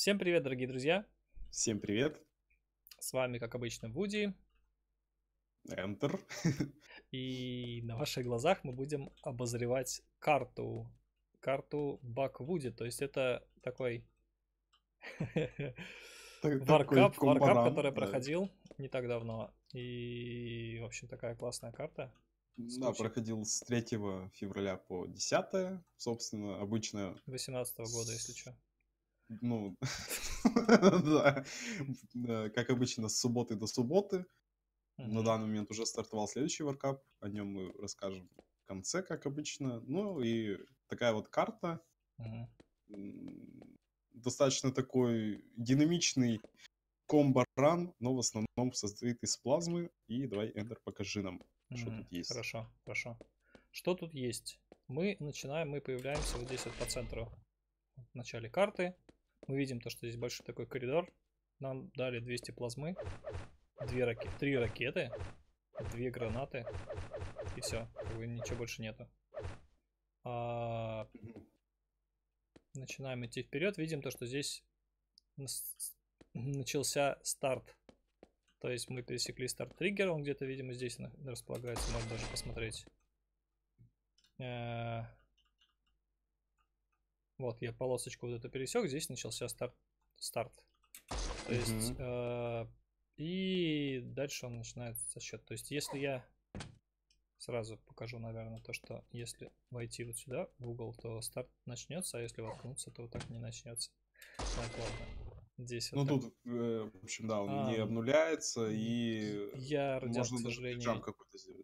Всем привет, дорогие друзья! Всем привет! С вами, как обычно, Вуди. Enter. И на ваших глазах мы будем обозревать карту. Карту Баквуди. То есть это такой варкап, варкап, который проходил не так давно. И, в общем, такая классная карта. Да, проходил с 3 февраля по 10, собственно, обычно. 18 года, если что. Ну, да, как обычно, с субботы до субботы. На данный момент уже стартовал следующий варкап, о нем мы расскажем в конце, как обычно. Ну и такая вот карта. Достаточно такой динамичный комбо-ран, но в основном состоит из плазмы. И давай, Эндер, покажи нам, что тут есть. Хорошо, хорошо. Что тут есть? Мы начинаем, мы появляемся вот здесь вот по центру. В начале карты. Мы видим то, что здесь большой такой коридор. Нам дали 200 плазмы, две раки... три ракеты, две гранаты и все. Как ничего больше нету. А... Начинаем идти вперед. Видим то, что здесь начался старт. То есть мы пересекли старт триггера. Он где-то, видимо, здесь располагается. Можно даже посмотреть. Э, вот, я полосочку вот эту пересек, здесь начался старт. старт. То есть, э, и дальше он начинает со счет. То есть, если я сразу покажу, наверное, то, что если войти вот сюда, в угол, то старт начнется, а если воткнуться, то вот так не начнется. Так, ладно. Здесь ну, вот тут, э, в общем, да, он а, не обнуляется, и я радиацию, к сожалению,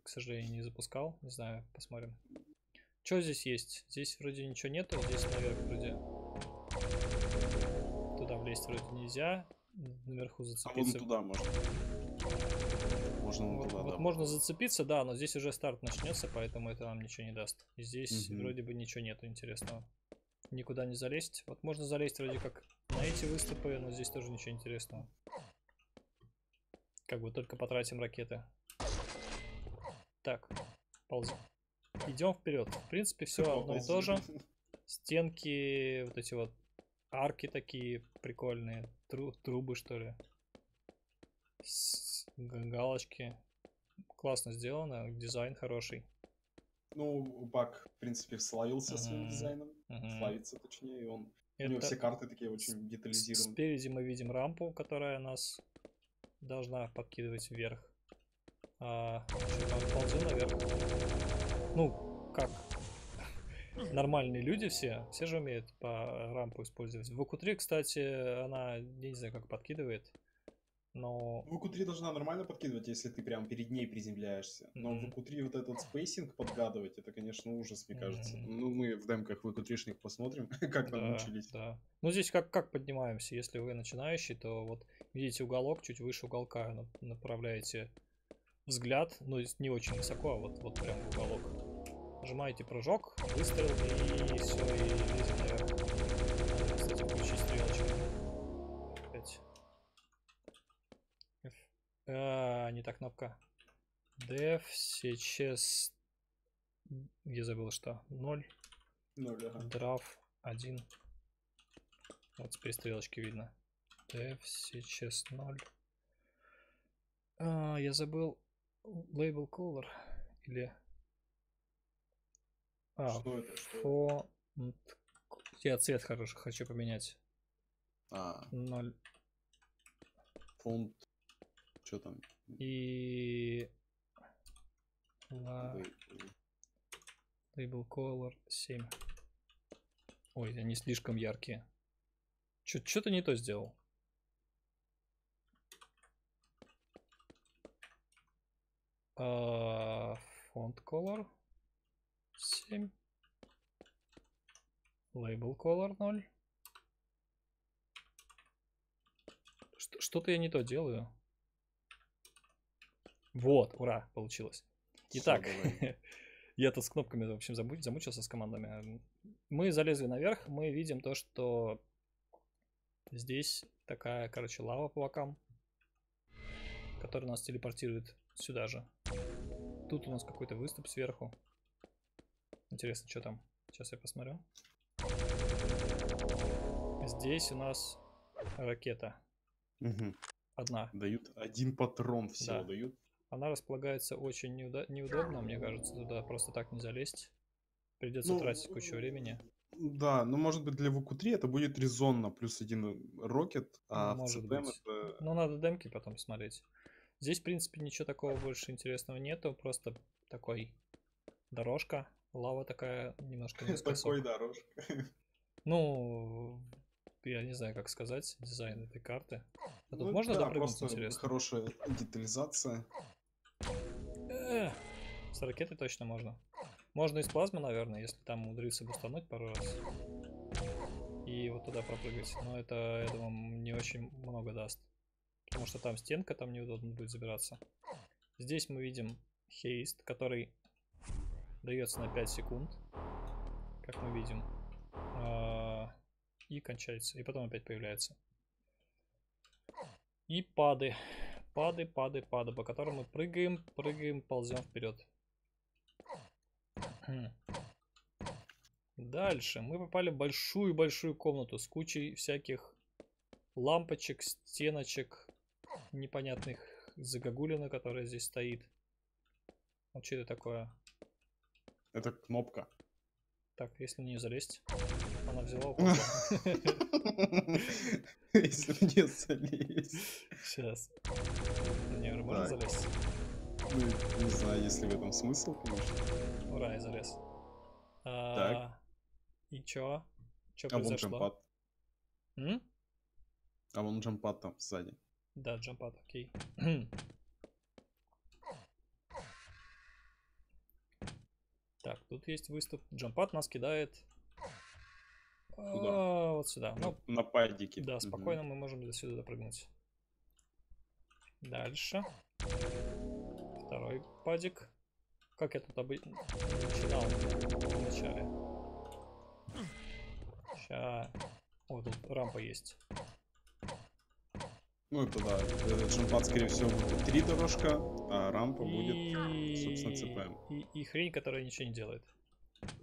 к сожалению, не запускал. Не знаю, посмотрим. Что здесь есть? Здесь вроде ничего нету, здесь наверх вроде... Туда влезть вроде нельзя, наверху зацепиться. А вон туда можно. Можно вот, туда, вот да. можно зацепиться, да, но здесь уже старт начнется, поэтому это нам ничего не даст. И здесь угу. вроде бы ничего нету интересного. Никуда не залезть. Вот можно залезть вроде как на эти выступы, но здесь тоже ничего интересного. Как бы только потратим ракеты. Так, ползем. Идем вперед. В принципе, все одно и то же. Стенки, вот эти вот арки такие прикольные. Тру трубы, что ли. С галочки. Классно сделано. Дизайн хороший. Ну, Баг, в принципе, славился -huh. своим дизайном. Uh -huh. Славится, точнее. Он... Это... У него все карты такие очень детализированные. Спереди мы видим рампу, которая нас должна подкидывать вверх. А, ползем наверх. Ну, как нормальные люди все, все же умеют по рампу использовать. В Q3 кстати, она, я не знаю, как подкидывает, но... В Q3 должна нормально подкидывать, если ты прям перед ней приземляешься. Но mm-hmm. в Q3 вот этот spacing подгадывать, это, конечно, ужас, мне кажется. Mm-hmm. Ну, мы в демках в Q3 посмотрим, как там учились. Да. Ну, здесь как, как поднимаемся, если вы начинающий, то вот видите уголок, чуть выше уголка направляете взгляд, ну, не очень высоко, а вот, вот прям в уголок. Нажимаете прыжок, выстрел и все, и лезем наверх. Кстати, включи стрелочку. Опять. F. А, не та кнопка. Def, сейчас... Я забыл что. 0. 0, ага. Draft 1. Вот теперь стрелочки видно. Def, сейчас 0. А, я забыл Label color или... А, что это? Что Я цвет хороший хочу поменять. А. Ноль. Фонд. Что там? И... La... Label color 7. Ой, они слишком яркие. Что-то не то сделал. Font color 7. Label color 0. Что-то я не то делаю. Вот, ура, получилось. Итак, я тут с кнопками, в общем, замучился с командами. Мы залезли наверх, мы видим то, что здесь такая, короче, лава по бокам, которая нас телепортирует сюда же. Тут у нас какой-то выступ сверху. Интересно, что там? Сейчас я посмотрю. Здесь у нас ракета. Мгм. Одна. Дают один патрон всего Да. дают. Она располагается очень неуда- неудобно, мне кажется, туда просто так не залезть. Придется Ну, тратить кучу времени. Да, но может быть для ВК-3 это будет резонно, плюс один рокет, а в Может ЦПМ быть. это... Ну, надо демки потом смотреть. Здесь, в принципе, ничего такого больше интересного нету. Просто такой дорожка, лава такая немножко Такой дорожка. Ну, я не знаю, как сказать, дизайн этой карты. А тут Ну можно да, допрыгнуть, интересно? хорошая детализация. Э, С ракеты точно можно. Можно из плазмы, наверное, если там умудриться бустануть пару раз. И вот туда пропрыгать. Но это, я думаю, не очень много даст. Потому что там стенка, там неудобно будет забираться. Здесь мы видим хейст, который дается на 5 секунд. Как мы видим. А, И кончается. И потом опять появляется. И пады. Пады, пады, пады, по которым мы прыгаем, прыгаем, ползем вперед. Хм. Дальше мы попали в большую-большую комнату с кучей всяких лампочек, стеночек, непонятных загогулина, которая здесь стоит. Вот что это такое? Это кнопка. Так, если нее залезть, она взяла. Если мне залезть. Сейчас. Нее можно Так. залезть? Ну, не знаю, есть ли в этом смысл, конечно. Ура, я залез. А, И чё? Чё А вон произошло? А вон джампад там сзади. Да, джампад, окей. Так, тут есть выступ. Джампад нас кидает. а, Вот сюда. Ну, На падике. да, спокойно мы можем до сюда допрыгнуть. Дальше. Второй падик. Как я тут обычно начинал в начале. Ща. О, тут рампа есть. Ну, это да. Этот джампад, скорее всего, будет три дорожка, а рампа будет, И... собственно, ЦПМ. И, и хрень, которая ничего не делает.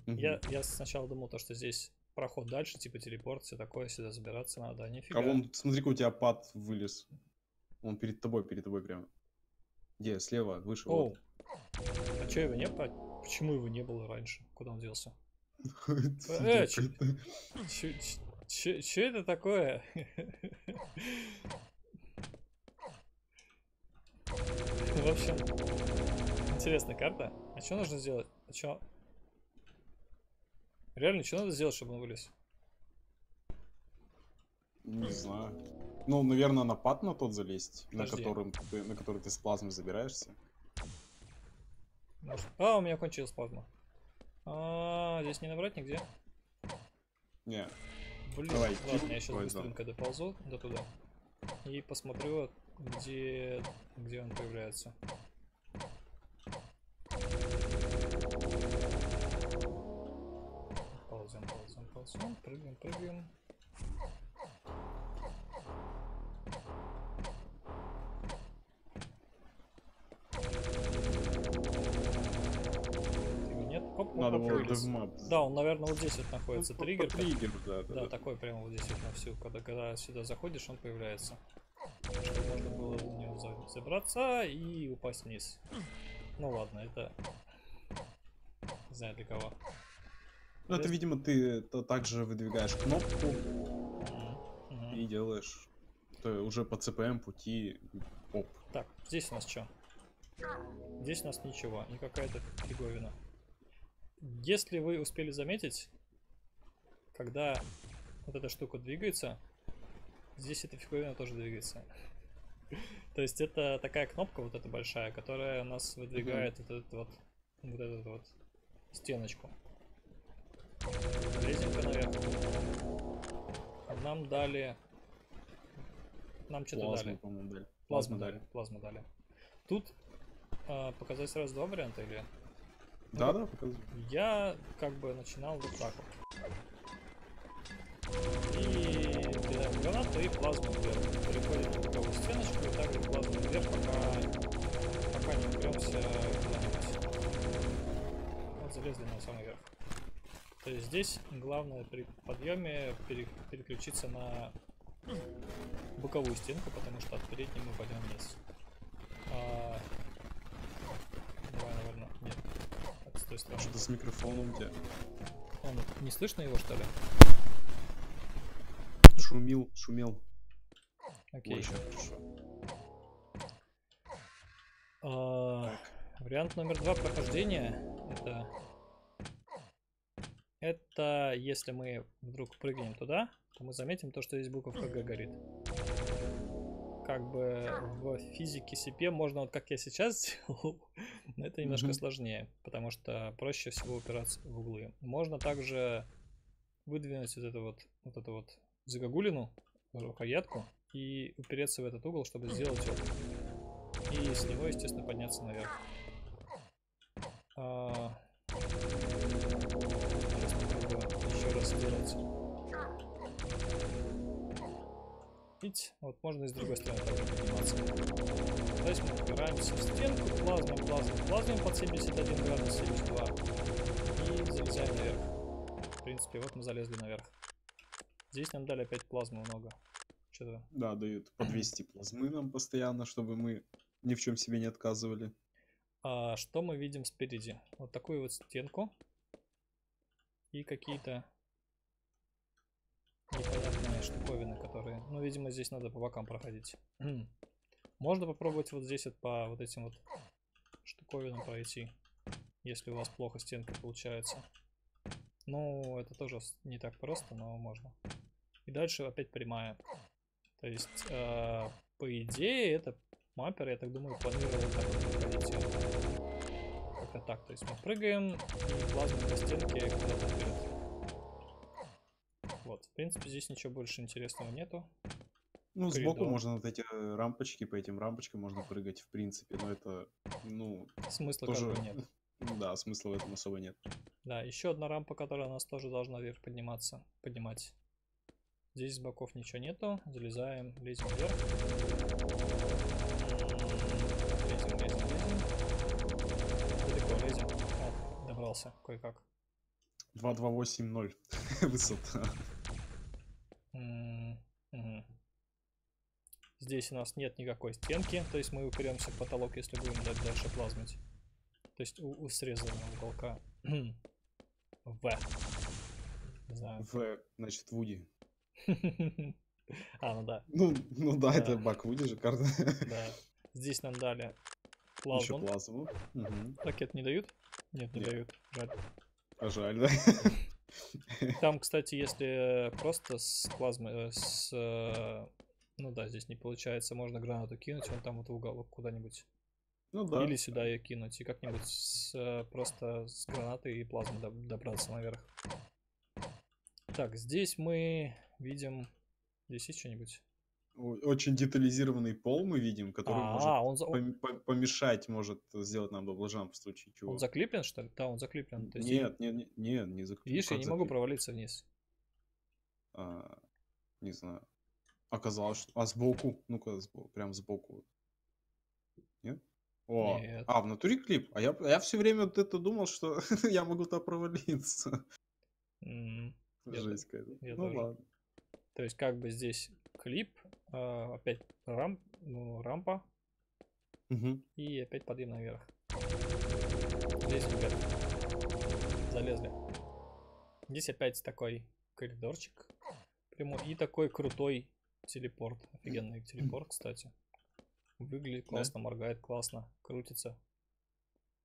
Мгм. Я, я сначала думал, то, что здесь проход дальше, типа телепорт, все такое, сюда забираться надо, а нифига. А вон, смотри-ка, у тебя пад вылез. Он перед тобой, перед тобой прямо. Где? Слева, выше. Оу. вот. А чё его не было? Почему его не было раньше? Куда он делся? Э, чё это такое? В общем, интересная карта. А что нужно сделать? А чё? Реально, что надо сделать, чтобы он вылез? Не знаю. Ну, наверное, на пад на тот залезть, на Подожди. котором ты, на который ты с плазмой забираешься. Может- А, у меня кончилась плазма. А, здесь не набрать нигде? Не, Блин, Давай, ладно, я сейчас быстренько доползу до туда. И посмотрю, где, где он появляется. Ползем, ползем, ползем, прыгаем, прыгаем. Нет? Оп, надо было. Да, он, наверное, вот здесь вот находится Ну, триггер. по триггеру, да, да, Да, да. такой прямо вот здесь вот на всю, когда, когда сюда заходишь, он появляется. Можно было в него за- забраться и упасть вниз. Ну ладно, это... Не знаю для кого. Ну, это, видимо, ты то- также выдвигаешь кнопку Мгм, мгм. и делаешь то уже по ЦПМ пути оп. Так, здесь у нас что? Здесь у нас ничего, не какая-то фиговина. Если вы успели заметить, когда вот эта штука двигается, здесь эта фиговина тоже двигается. То есть это такая кнопка вот эта большая, которая у нас выдвигает вот этот вот, вот эту вот стеночку. Лезем-ка наверх. Нам дали... Нам что-то дали. Плазму, дали. Плазму дали. Плазму дали. Тут а, показать сразу два варианта или? Да, да, показывай. Я как бы начинал вот так вот. И гранату и плазму вверх. Переходим на боковую стеночку и также плазму вверх, пока, пока не упремся куда-нибудь. Вот залезли на самый верх. То есть здесь главное при подъеме пере- переключиться на боковую стенку, потому что от передней мы пойдем вниз. А... Давай, наверное, нет. Так, с той стороны. Что-то с микрофоном тебя. Он, не слышно его, что ли? Шумил, шумел. Окей. Щас хорошо. А. Вариант номер два прохождения это это если мы вдруг прыгнем туда, то мы заметим то, что здесь буковка Г горит. Как бы в физике CP можно вот как я сейчас сделал, но это немножко Мгм. сложнее, потому что проще всего упираться в углы. Можно также выдвинуть вот эту вот, вот эту вот загогулину, рукоятку, и упереться в этот угол, чтобы сделать ответ. И с него, естественно, подняться наверх. А, еще раз сделать. Видите, вот можно и с другой стороны также подниматься. То есть мы упираемся в стенку, плазмим, плазмим, плазмим под 71 градус, 72. И залезаем наверх. В принципе, вот мы залезли наверх. Здесь нам дали опять плазмы много. Что-то Да, дают по 200 плазмы нам постоянно, чтобы мы ни в чем себе не отказывали. А что мы видим спереди? Вот такую вот стенку. И какие-то непонятные штуковины, которые... Ну, видимо, здесь надо по бокам проходить. Можно попробовать вот здесь вот по вот этим вот штуковинам пройти. Если у вас плохо стенка получается. Ну, это тоже не так просто, но можно. И дальше опять прямая. То есть, э, по идее, это маппер, я так думаю, планировал так вот проходить. Как-то так. То есть мы прыгаем и плазмим по стенке куда-то вперед. Вот, в принципе, здесь ничего больше интересного нету. Ну, сбоку Коридор. можно вот эти э, рампочки, по этим рампочкам можно прыгать, в принципе, но это, ну, Смысла тоже, как бы нет. да, смысла в этом особо нет. Да, еще одна рампа, которая у нас тоже должна вверх подниматься, поднимать. Здесь с боков ничего нету. Залезаем, лезем вверх. Лезем, лезем, лезем. Далеко лезем. О, добрался кое-как. 2280 высота. М, мгм. Здесь у нас нет никакой стенки, то есть мы упремся в потолок, если будем дальше плазмить. То есть у, у срезанного уголка. В. Не знаю. В, значит, Вуди. А, ну да, Ну, ну да, Да. это бак же карта. да. Здесь нам дали Еще плазму. плазму. Мгм. Ракет не дают? Нет, не Нет. дают. Жаль. А жаль, да? Там, кстати, если просто с плазмой, э, с... э, Ну да, здесь не получается, можно гранату кинуть, вон там вот в уголок куда-нибудь. Ну да. Или сюда ее кинуть, и как-нибудь с, э, просто с гранатой и плазмой доб- добраться наверх. Так, здесь мы видим... Здесь есть что-нибудь? Очень детализированный пол мы видим, который А, может он, пом- пом- помешать, может сделать нам double jump в случае чего. он заклиплен, что ли? Да, он заклиплен. То есть, Нет, нет, нет, нет, не заклиплен. Видишь, я не могу заклиплен? провалиться вниз. А, не знаю. Оказалось, что... А сбоку? Ну-ка, сбоку, прям сбоку. Нет? О, Нет. а, в натуре клип? А я, я все время вот это думал, что я могу туда провалиться. Жесть какая-то. Ну тоже. ладно. То есть как бы здесь клип, а, опять рам, ну, рампа Мгм. и опять подъем наверх. Лезем вверх. Залезли. Здесь опять такой коридорчик прямой и такой крутой телепорт. Офигенный телепорт, кстати. Выглядит Да? классно, моргает классно, крутится.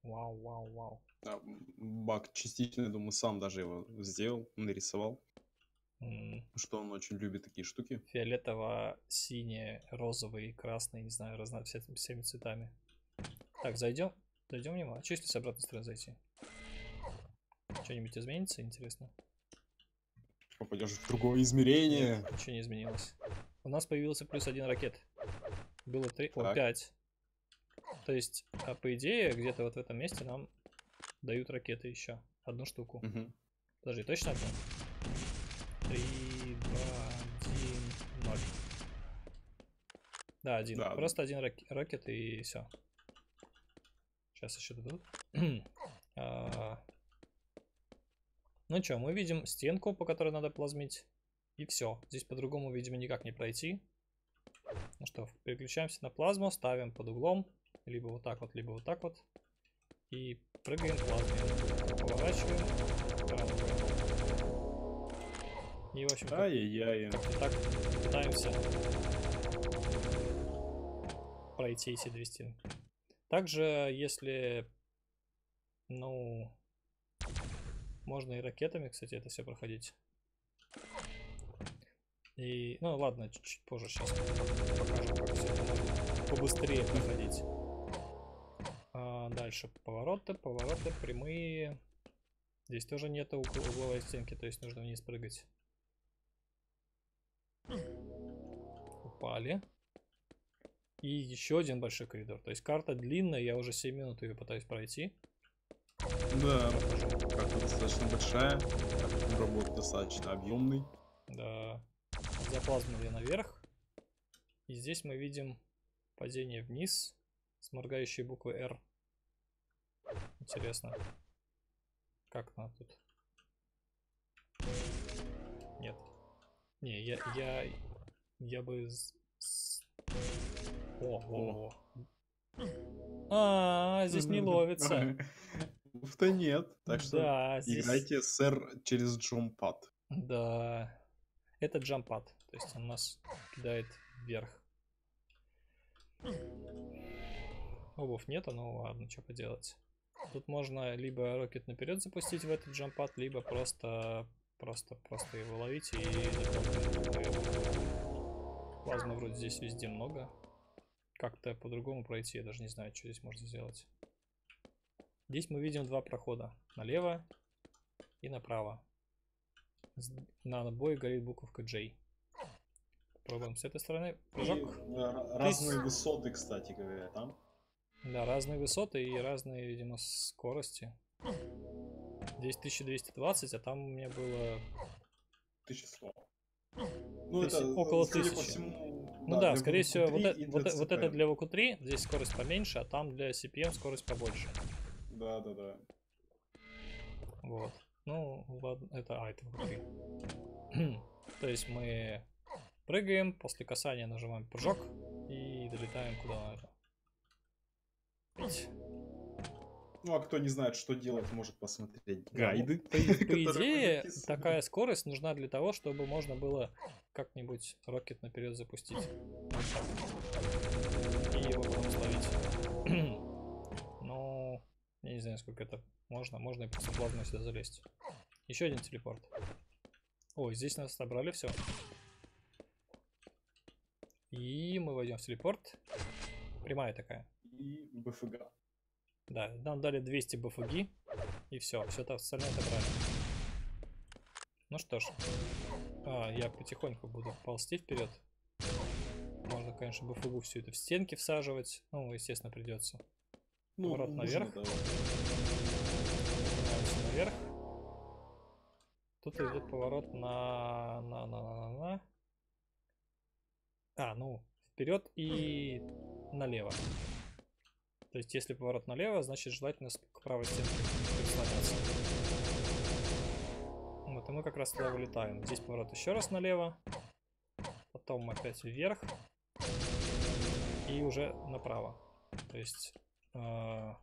Вау, вау, вау. А, м, Бак частично, я думаю, сам даже его сделал, нарисовал, Что он очень любит такие штуки. Фиолетово-синий, розовый, красный, не знаю, разно... вся- всеми цветами. Так, зайдем. Зайдем в него. А что если с обратной стороны зайти? Что-нибудь изменится, интересно? Попадешь в другое измерение. Ничего не изменилось. У нас появился плюс один ракет. Было три, о, пять. То есть, а по идее, где-то вот в этом месте нам дают ракеты еще. Одну штуку. Мгм. Подожди, точно одну? Три, два, один, ноль. Да, один. Да, Просто один рак- ракет и все. Сейчас еще дадут. А, Ну что, мы видим стенку, по которой надо плазмить. И все. Здесь по-другому, видимо, никак не пройти. Ну что, переключаемся на плазму, ставим под углом. Либо вот так вот, либо вот так вот. И прыгаем плазме. Поворачиваем. И, в общем, Ай-яй-яй. так пытаемся пройти эти две стены. Также, если, ну, можно и ракетами, кстати, это все проходить. И, ну ладно, чуть-чуть позже сейчас покажем, как все это можно побыстрее проходить. А, дальше повороты, повороты, прямые. Здесь тоже нету угл- угловой стенки, то есть нужно вниз прыгать. Упали. И еще один большой коридор. То есть карта длинная, я уже 7 минут ее пытаюсь пройти. Да, карта достаточно большая, работа достаточно объемный. Да. Заплазмили наверх. И здесь мы видим падение вниз с моргающей буквы R. Интересно. Как она тут? Нет. Не, я, я, я бы... О. А, здесь не ловится. В-то нет, так что Да, здесь... играйте сэр через джомпад. Да. Это джампад. То есть он нас кидает вверх. Обувь нету, ну ладно, что поделать. Тут можно либо рокет наперед запустить в этот джампад, либо просто просто просто его ловить и плазмы вроде здесь везде много. Как-то по-другому пройти, я даже не знаю, что здесь можно сделать. Здесь мы видим два прохода. Налево и направо. На обои горит буковка J. Попробуем с этой стороны. Прыжок. И, да, разные высоты, кстати говоря, там. Да, разные высоты и разные, видимо, скорости. Здесь 1220, а там у меня было... 1100. Ну, это около тысячи. всему, Ну да, для скорее всего, VQ3 вот, э- вот, э- вот это для VQ3, здесь скорость поменьше, а там для CPM скорость побольше. Да, да, да. Вот. Ну, ладно, это... А, это VQ3. То есть мы прыгаем, после касания нажимаем прыжок и долетаем куда надо. Пить. Ну, а кто не знает, что делать, может посмотреть гайды. По, идее, такая скорость нужна для того, чтобы можно было как-нибудь рокет наперед запустить. И его потом словить. Ну, я не знаю, сколько это можно. Можно и просто плавно сюда залезть. Еще один телепорт. Ой, здесь нас собрали все. И мы войдем в телепорт. Прямая такая. И БФГ. Да, нам дали 200 бафуги, и все, все это остальное отобрали. Ну что ж, а, я потихоньку буду ползти вперед. Можно, конечно, бафугу всю это в стенки всаживать, ну, естественно, придется. Ну, Поворот нужно, наверх. да. Поднимаемся наверх. Тут идет поворот на, на, на, на, на. А, ну, вперед и налево. То есть, если поворот налево, значит желательно к правой стенке прислоняться. Вот, и мы как раз туда вылетаем. Здесь поворот еще раз налево. Потом опять вверх. И уже направо. То есть... а,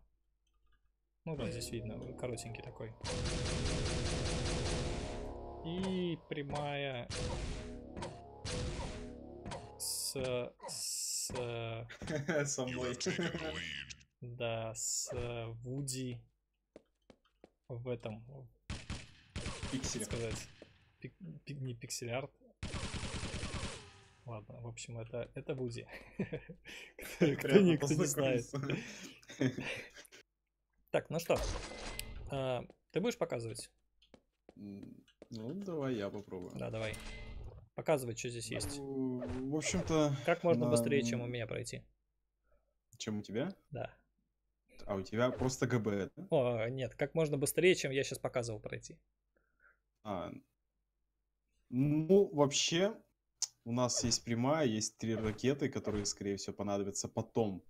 ну да, здесь видно, коротенький такой. И прямая с, с Со мной. Да, с Вуди в этом, как Пиксель. сказать, пик- пик- не пиксель-арт. Ладно, в общем, это, это Вуди. Кто- никто не знает. Так, ну что, а, ты будешь показывать? Ну, давай я попробую. Да, давай. Показывай, что здесь есть. Ну, В общем-то, Как можно на- быстрее, чем у меня пройти? чем у тебя? Да. А у тебя просто ГБ, да? О, нет, как можно быстрее, чем я сейчас показывал пройти. А, ну, вообще, у нас есть прямая, есть три ракеты, которые, скорее всего, понадобятся потом.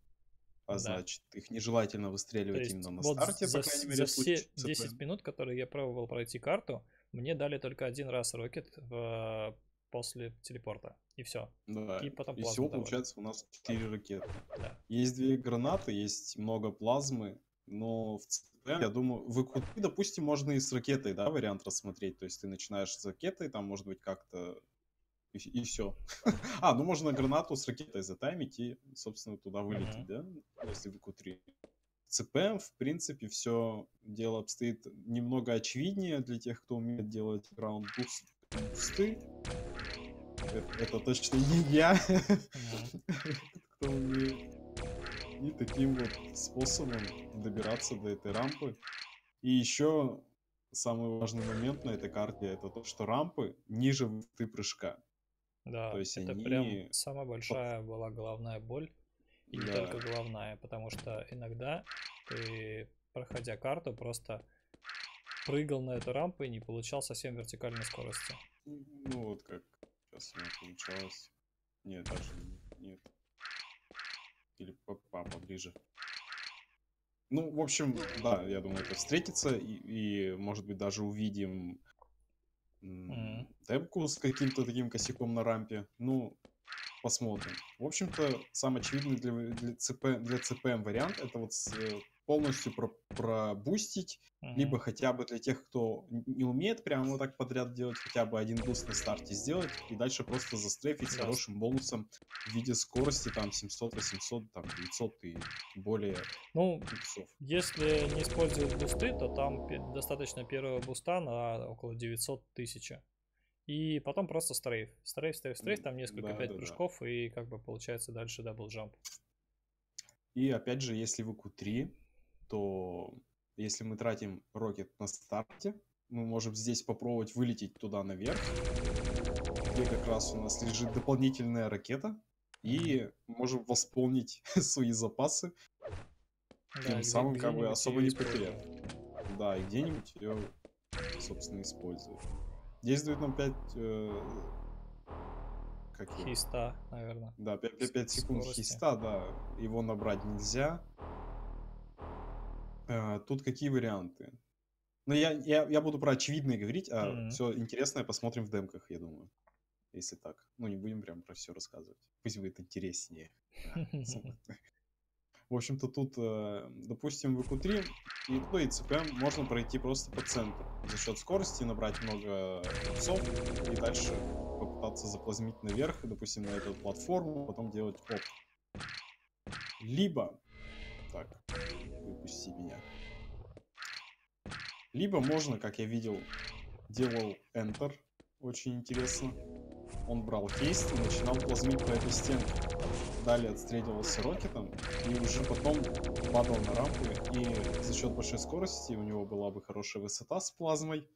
А Да. значит, их нежелательно выстреливать есть именно на вот старте, за, по крайней мере, за случае все с 10 ЦП. минут, которые я пробовал пройти карту, мне дали только один раз рокет в после телепорта. И все. Да. И потом И плазма всего давали. получается у нас 4 ракеты. Да. Есть две гранаты, есть много плазмы, но в целом, я думаю, в EQ3, допустим, можно и с ракетой, да, вариант рассмотреть. То есть ты начинаешь с ракетой, там, может быть, как-то и, все. А, ну можно гранату с ракетой затаймить и, собственно, туда вылететь, да, если в EQ3. ЦПМ, в принципе, все дело обстоит немного очевиднее для тех, кто умеет делать граунд бусты. Это, точно не я, Мгм. кто умеет. И таким вот способом добираться до этой рампы. И еще самый важный момент на этой карте это то, что рампы ниже высоты прыжка. Да, То есть это они- прям самая большая была головная боль. И не Да. только головная, потому что иногда ты, проходя карту, просто прыгал на эту рампу и не получал совсем вертикальной скорости. Ну вот как сейчас у меня получалось. Нет, даже не- нет. Или по- поближе. Ну, в общем, да, я думаю, это встретится, и, и, может быть, даже увидим Мгм. демку с каким-то таким косяком на рампе. Ну, посмотрим. В общем-то, самый очевидный для, для, ЦП, для CPM вариант это вот с- э, полностью про, пробустить Мгм. либо хотя бы для тех, кто не умеет прямо вот так подряд делать, хотя бы один boost на старте сделать, и дальше просто застрейфить с Да. хорошим бонусом в виде скорости, там, 700, 800, там, 900 и более Ну, иксов. если не использовать бусты, то там достаточно первого буста на около 900 тысяч. И потом просто стрейф. Strafe, strafe, strafe, там несколько Да, пять да, да. прыжков, и как бы получается дальше double jump. И опять же, если в Q3, то если мы тратим rocket на старте, мы можем здесь попробовать вылететь туда наверх, где как раз у нас лежит дополнительная ракета, и можем восполнить свои запасы, Да, тем самым как бы особо не используем. потеряв. Да, и где-нибудь ее, собственно, используют. Здесь дают нам 5... как его? Хиста, наверное. Да, 5, С- секунд скорости. хиста, да. Его набрать нельзя. Э, Тут какие варианты? Ну, я, я, я буду про очевидные говорить, а Мгм. все интересное посмотрим в демках, я думаю. Если так. Ну, не будем прям про все рассказывать. Пусть будет интереснее. В общем-то, тут, э, допустим, в EQ3 и то, и CPM можно пройти просто по центру. За счет скорости набрать много иксов и дальше попытаться заплазмить наверх, допустим, на эту платформу, потом делать оп. Либо... Так, выпусти меня. Либо можно, как я видел, делал Enter, очень интересно. Он брал кейс и начинал плазмить по этой стенке. Далее отстреливался рокетом и уже потом падал на рампу. И за счет большой скорости у него была бы хорошая высота с плазмой.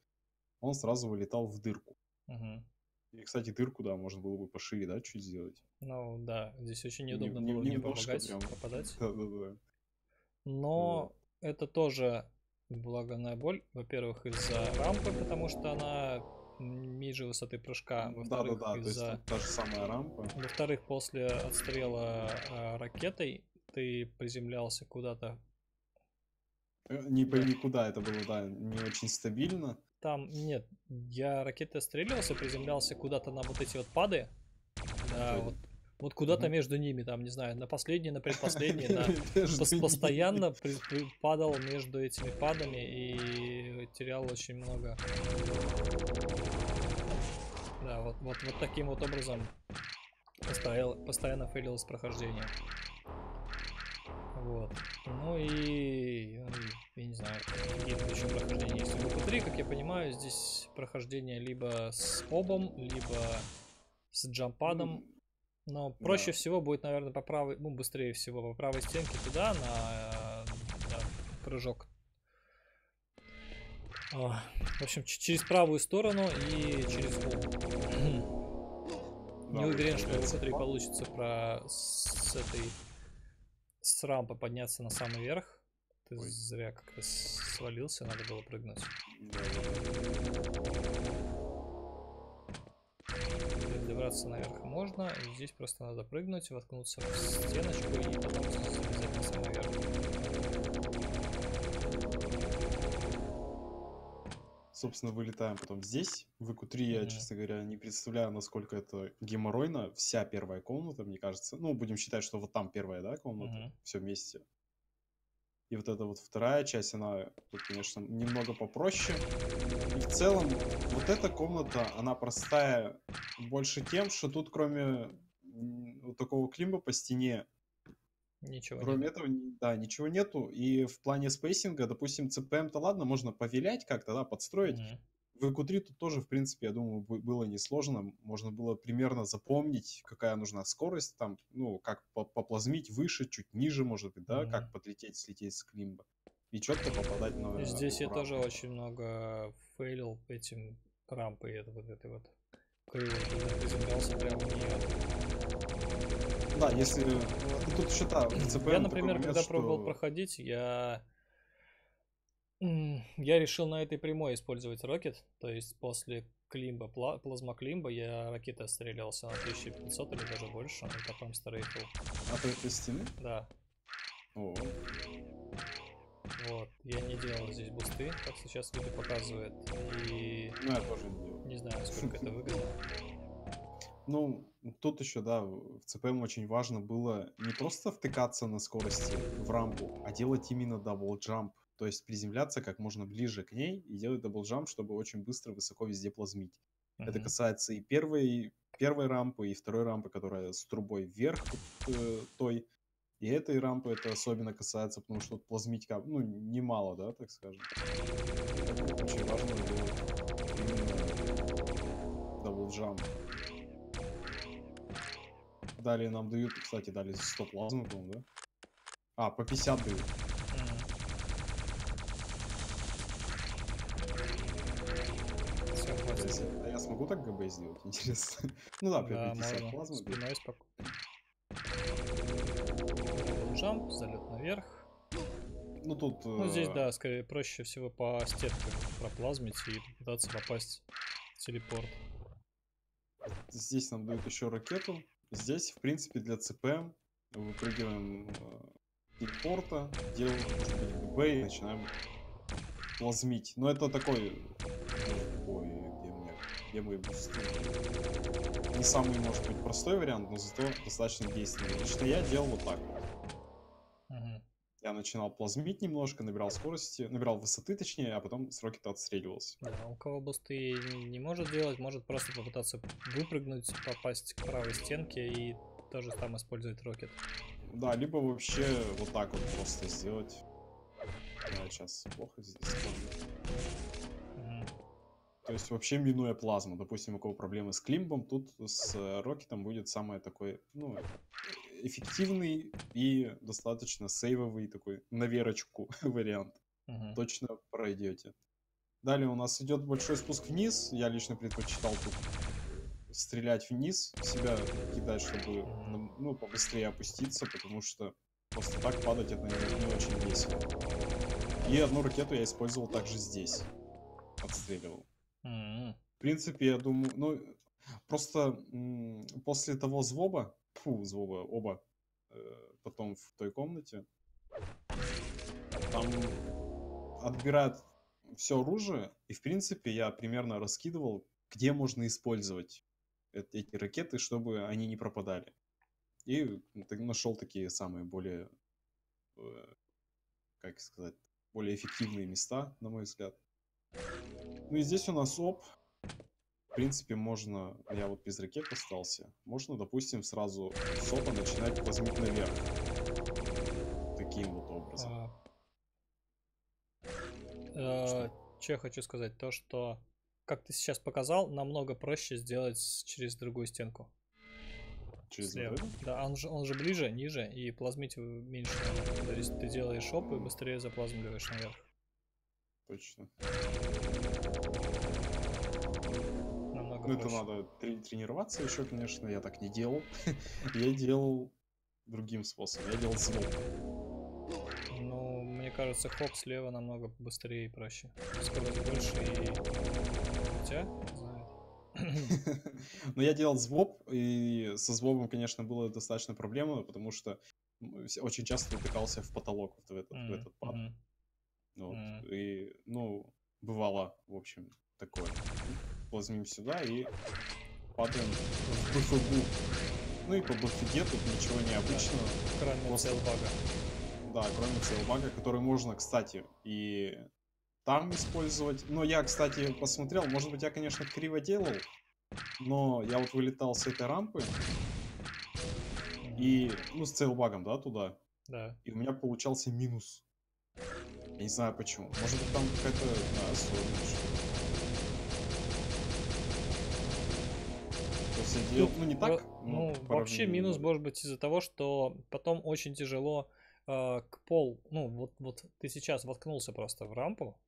Он сразу вылетал в дырку. Мгм. И, кстати, дырку, да, можно было бы пошире, да, чуть сделать. Ну да, здесь очень Не- неудобно не- было не помогать, прям. попадать. Да-да-да. Но это тоже благоная боль. Во-первых, из-за рампы, потому что она ниже высоты прыжка. Во-вторых, Да-да-да, то есть из-за... та же самая рампа. Во-вторых, после отстрела э, ракетой ты приземлялся куда-то. Э, Не пойми куда, это было, да, не очень стабильно. Там нет, я ракетой отстреливался, приземлялся куда-то на вот эти вот пады. Да, вот, вот куда-то между ними, там, не знаю, на последний, на предпоследний, на постоянно падал между этими падами и терял очень много. Да, вот, вот, вот таким вот образом постоял, постоянно фейлилось прохождение. Вот. Ну и, я не знаю, какие еще прохождения есть. В VP3, как я понимаю, здесь прохождение либо с обом, либо с джампадом. Но проще да. всего будет, наверное, по правой, ну, быстрее всего по правой стенке туда, на, на прыжок. А, В общем, через правую сторону и через. Да, Не уверен, что VP3 пад. получится про с этой с рампы подняться на самый верх. Ты Ой. зря как-то свалился, надо было прыгнуть. Да, да, То есть Добраться наверх можно, и здесь просто надо прыгнуть, воткнуться в стеночку и потом залезать на самый верх. собственно, вылетаем потом здесь. В ИКУ-3 я, Мгм. честно говоря, не представляю, насколько это геморройно. Вся первая комната, мне кажется. Ну, будем считать, что вот там первая, да, комната, Мгм. все вместе. И вот эта вот вторая часть, она тут, конечно, немного попроще. И в целом, вот эта комната, она простая больше тем, что тут кроме вот такого климба по стене, Ничего кроме нет. этого, да, ничего нету. И в плане спейсинга, допустим, ЦПМ-то ладно, можно повилять как-то, да, подстроить. Мгм. В EQ3 тут тоже, в принципе, я думаю, бы- было несложно. Можно было примерно запомнить, какая нужна скорость, там, ну, как по- поплазмить выше, чуть ниже, может быть, да, Мгм. как подлететь, слететь с климба. И четко попадать на... Здесь я рампу. тоже очень много фейлил этим рампой, это вот этой вот приземлялся прямо в нее. Да, если... ну, Тут еще, да, в CPM Я, например, момент, когда пробовал что- проходить, я... Я решил на этой прямой использовать рокет, то есть после климба, пла- плазма климба, я ракетой стрелялся на 1500 или даже больше, и потом стрейфил. От этой стены? Да, О, вот. Я не делал здесь бусты, как сейчас видео показывает, и ну, я тоже не делал. не знаю, насколько это выгодно. Ну, тут еще, да, в CPM очень важно было не просто втыкаться на скорости в рампу, а делать именно double jump. То есть приземляться как можно ближе к ней и делать double jump, чтобы очень быстро, высоко везде плазмить. Это Мгм. касается и первой, первой рампы, и второй рампы, которая с трубой вверх э, той. И этой рампы это особенно касается, потому что плазмить, ну, немало, да, так скажем. Очень важно именно double jump. Далее нам дают, кстати, дали 100 плазмы, по-моему, да? А, по 50 дают. Смогу так ГБ сделать? Интересно. Ну да, при Да, 50 можно. плазмы. дают. Спиной спокойно. Джамп, залет наверх. Ну тут... Ну, здесь, э, да, скорее проще всего по стенкам проплазмить и попытаться попасть в телепорт. Здесь нам дают еще ракету. Здесь, в принципе, для ЦПМ выпрыгиваем э, телепорта, делаем, ГБ и начинаем плазмить. Но это такой... Где бусты? Не самый, может быть, простой вариант, но зато достаточно действенный. Лично я делал вот так. Я начинал плазмить немножко, набирал скорости, набирал высоты, точнее, а потом с рокета отстреливался. Да, у кого бусты не может делать, может просто попытаться выпрыгнуть, попасть к правой стенке и тоже там использовать рокет. Да, либо вообще вот так вот просто сделать. Да, сейчас плохо здесь. То есть вообще минуя плазму. Допустим, у кого проблемы с климбом, тут с э, рокетом будет самый такой, ну, эффективный и достаточно сейвовый такой на верочку вариант. Мгм. Точно пройдете. Далее у нас идет большой спуск вниз. Я лично предпочитал тут стрелять вниз, себя кидать, чтобы ну, побыстрее опуститься, потому что просто так падать это не очень весело. И одну ракету я использовал также здесь. Отстреливал. В принципе, я думаю, ну, просто после того звоба, фу, звоба, оба, э, потом в той комнате, там отбирают все оружие, и, в принципе, я примерно раскидывал, где можно использовать эт- эти ракеты, чтобы они не пропадали. И нашел такие самые более, э, как сказать, более эффективные места, на мой взгляд. Ну и здесь у нас оп. В принципе, можно, я вот без ракет остался, можно, допустим, сразу с опа начинать плазмить наверх. Таким вот образом. А, э, Что я хочу сказать, то что, как ты сейчас показал, намного проще сделать через другую стенку. Через Слева. вот? Да, он же, он же ближе, ниже, и плазмить меньше. То есть ты делаешь оп и быстрее заплазмливаешь наверх. Точно. Намного Ну, это надо трени- тренироваться еще, конечно, я так не делал. Я делал другим способом, я делал звук. Ну, мне кажется, хоп слева намного быстрее и проще. Скорость больше и... Хотя. Но я делал звоб, и со звобом, конечно, было достаточно проблемно, потому что очень часто утыкался в потолок вот в этот, в Мгм, этот пад. мгм. Вот. Мгм. И, ну, бывало, в общем, такое. Плазмим сюда и падаем в БФГу. Ну и по БФГе тут ничего необычного. Кроме Просто- целбага. Да, кроме целбага, который можно, кстати, и там использовать. Но я, кстати, посмотрел, может быть, я, конечно, криво делал, но я вот вылетал с этой рампы и, ну, с целбагом, да, туда, Да. и у меня получался минус. Я не знаю почему. Может быть, там какая-то да, особенность. То есть я делал, ну, не так, ну, по вообще минус может быть из-за того, что потом очень тяжело э, к пол. Ну, вот, вот ты сейчас воткнулся просто в рампу.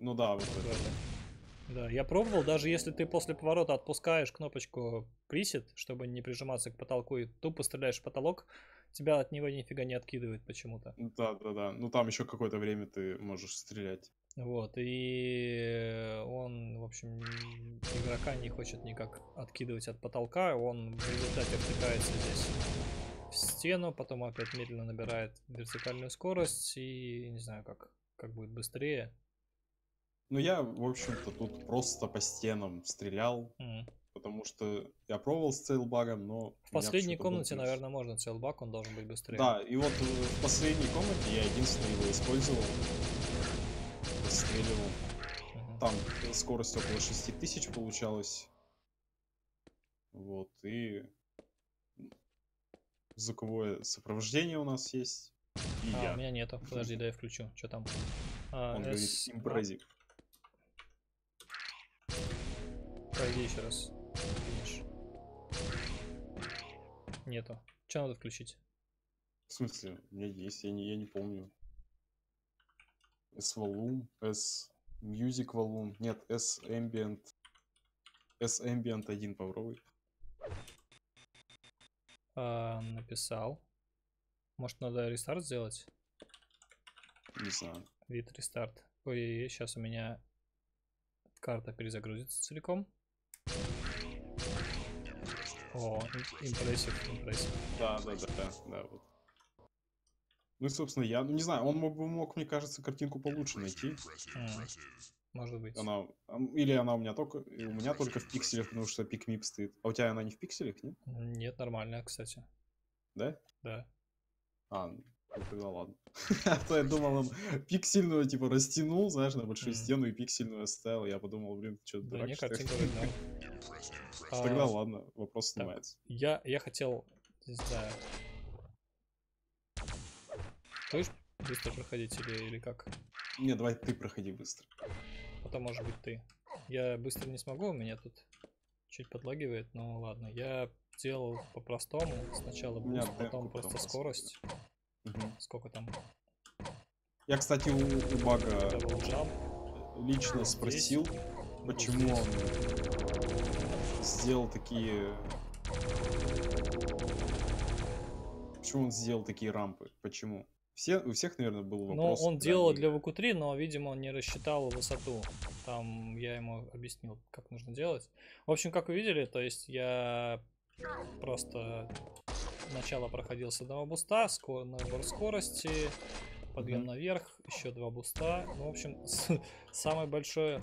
Ну да, вот это. Да, я пробовал, даже если ты после поворота отпускаешь кнопочку присед, чтобы не прижиматься к потолку, и тупо стреляешь в потолок, тебя от него нифига не откидывает почему-то. Да, да, да. Ну там еще какое-то время ты можешь стрелять. Вот, и он, в общем, игрока не хочет никак откидывать от потолка, он в результате втыкается здесь в стену, потом опять медленно набирает вертикальную скорость, и не знаю, как, как будет быстрее. Ну я, в общем-то, тут просто по стенам стрелял, М. потому что я пробовал с цейлбагом, но... В последней комнате, наверное, можно целбак, он должен быть быстрее. Да, и вот э, в последней комнате я единственный его использовал. Расстреливал. Мгм. Там скорость около 6000 получалась. Вот, и звуковое сопровождение у нас есть. И А, я. у меня нету. Подожди, дай я включу. Что там? А, Он говорит S- импрезив. Пройди еще раз. Нету. Что надо включить? В смысле, у меня есть, я не, я не помню. S Volume, S Music Volume, нет, S Ambient. S Ambient 1 попробуй. А, написал. Может, надо рестарт сделать? Не знаю. Вид рестарт. Ой, сейчас у меня карта перезагрузится целиком. О, им- импрессив, импрессив. Да, да, да, да, да, вот. Ну и, собственно, я, ну не знаю, он мог бы, мог, мне кажется, картинку получше найти. М, Может быть. Она, или она у меня только, у меня только в пикселях, потому что пикмип стоит. А у тебя она не в пикселях, нет? Нет, нормальная, кстати. Да? Да. А, ну тогда ладно. А то я думал, он пиксельную, типа, растянул, знаешь, на большую стену и пиксельную оставил. Я подумал, блин, что, дурак, что ли? норм. Тогда А, ладно, вопрос так. снимается. Я, я хотел, не знаю. Будешь быстро проходить или, или как? Не, давай ты проходи быстро. Потом, может быть, ты. Я быстро не смогу, у меня тут чуть подлагивает, но ладно. Я делал по-простому. Сначала boost, потом демку потом просто скорость. Мгм. Сколько там? Я, кстати, у, у Бага лично Здесь. спросил, вот почему здесь. он сделал такие... Почему он сделал такие рампы? Почему? Все, у всех, наверное, был Ну, вопрос. он когда делал для ВК-3, но, видимо, он не рассчитал высоту. Там я ему объяснил, как нужно делать. В общем, как вы видели, то есть я просто сначала проходил с одного буста, ско- набор скорости, подъем Мгм. наверх, еще два буста. Ну, в общем, самое большое,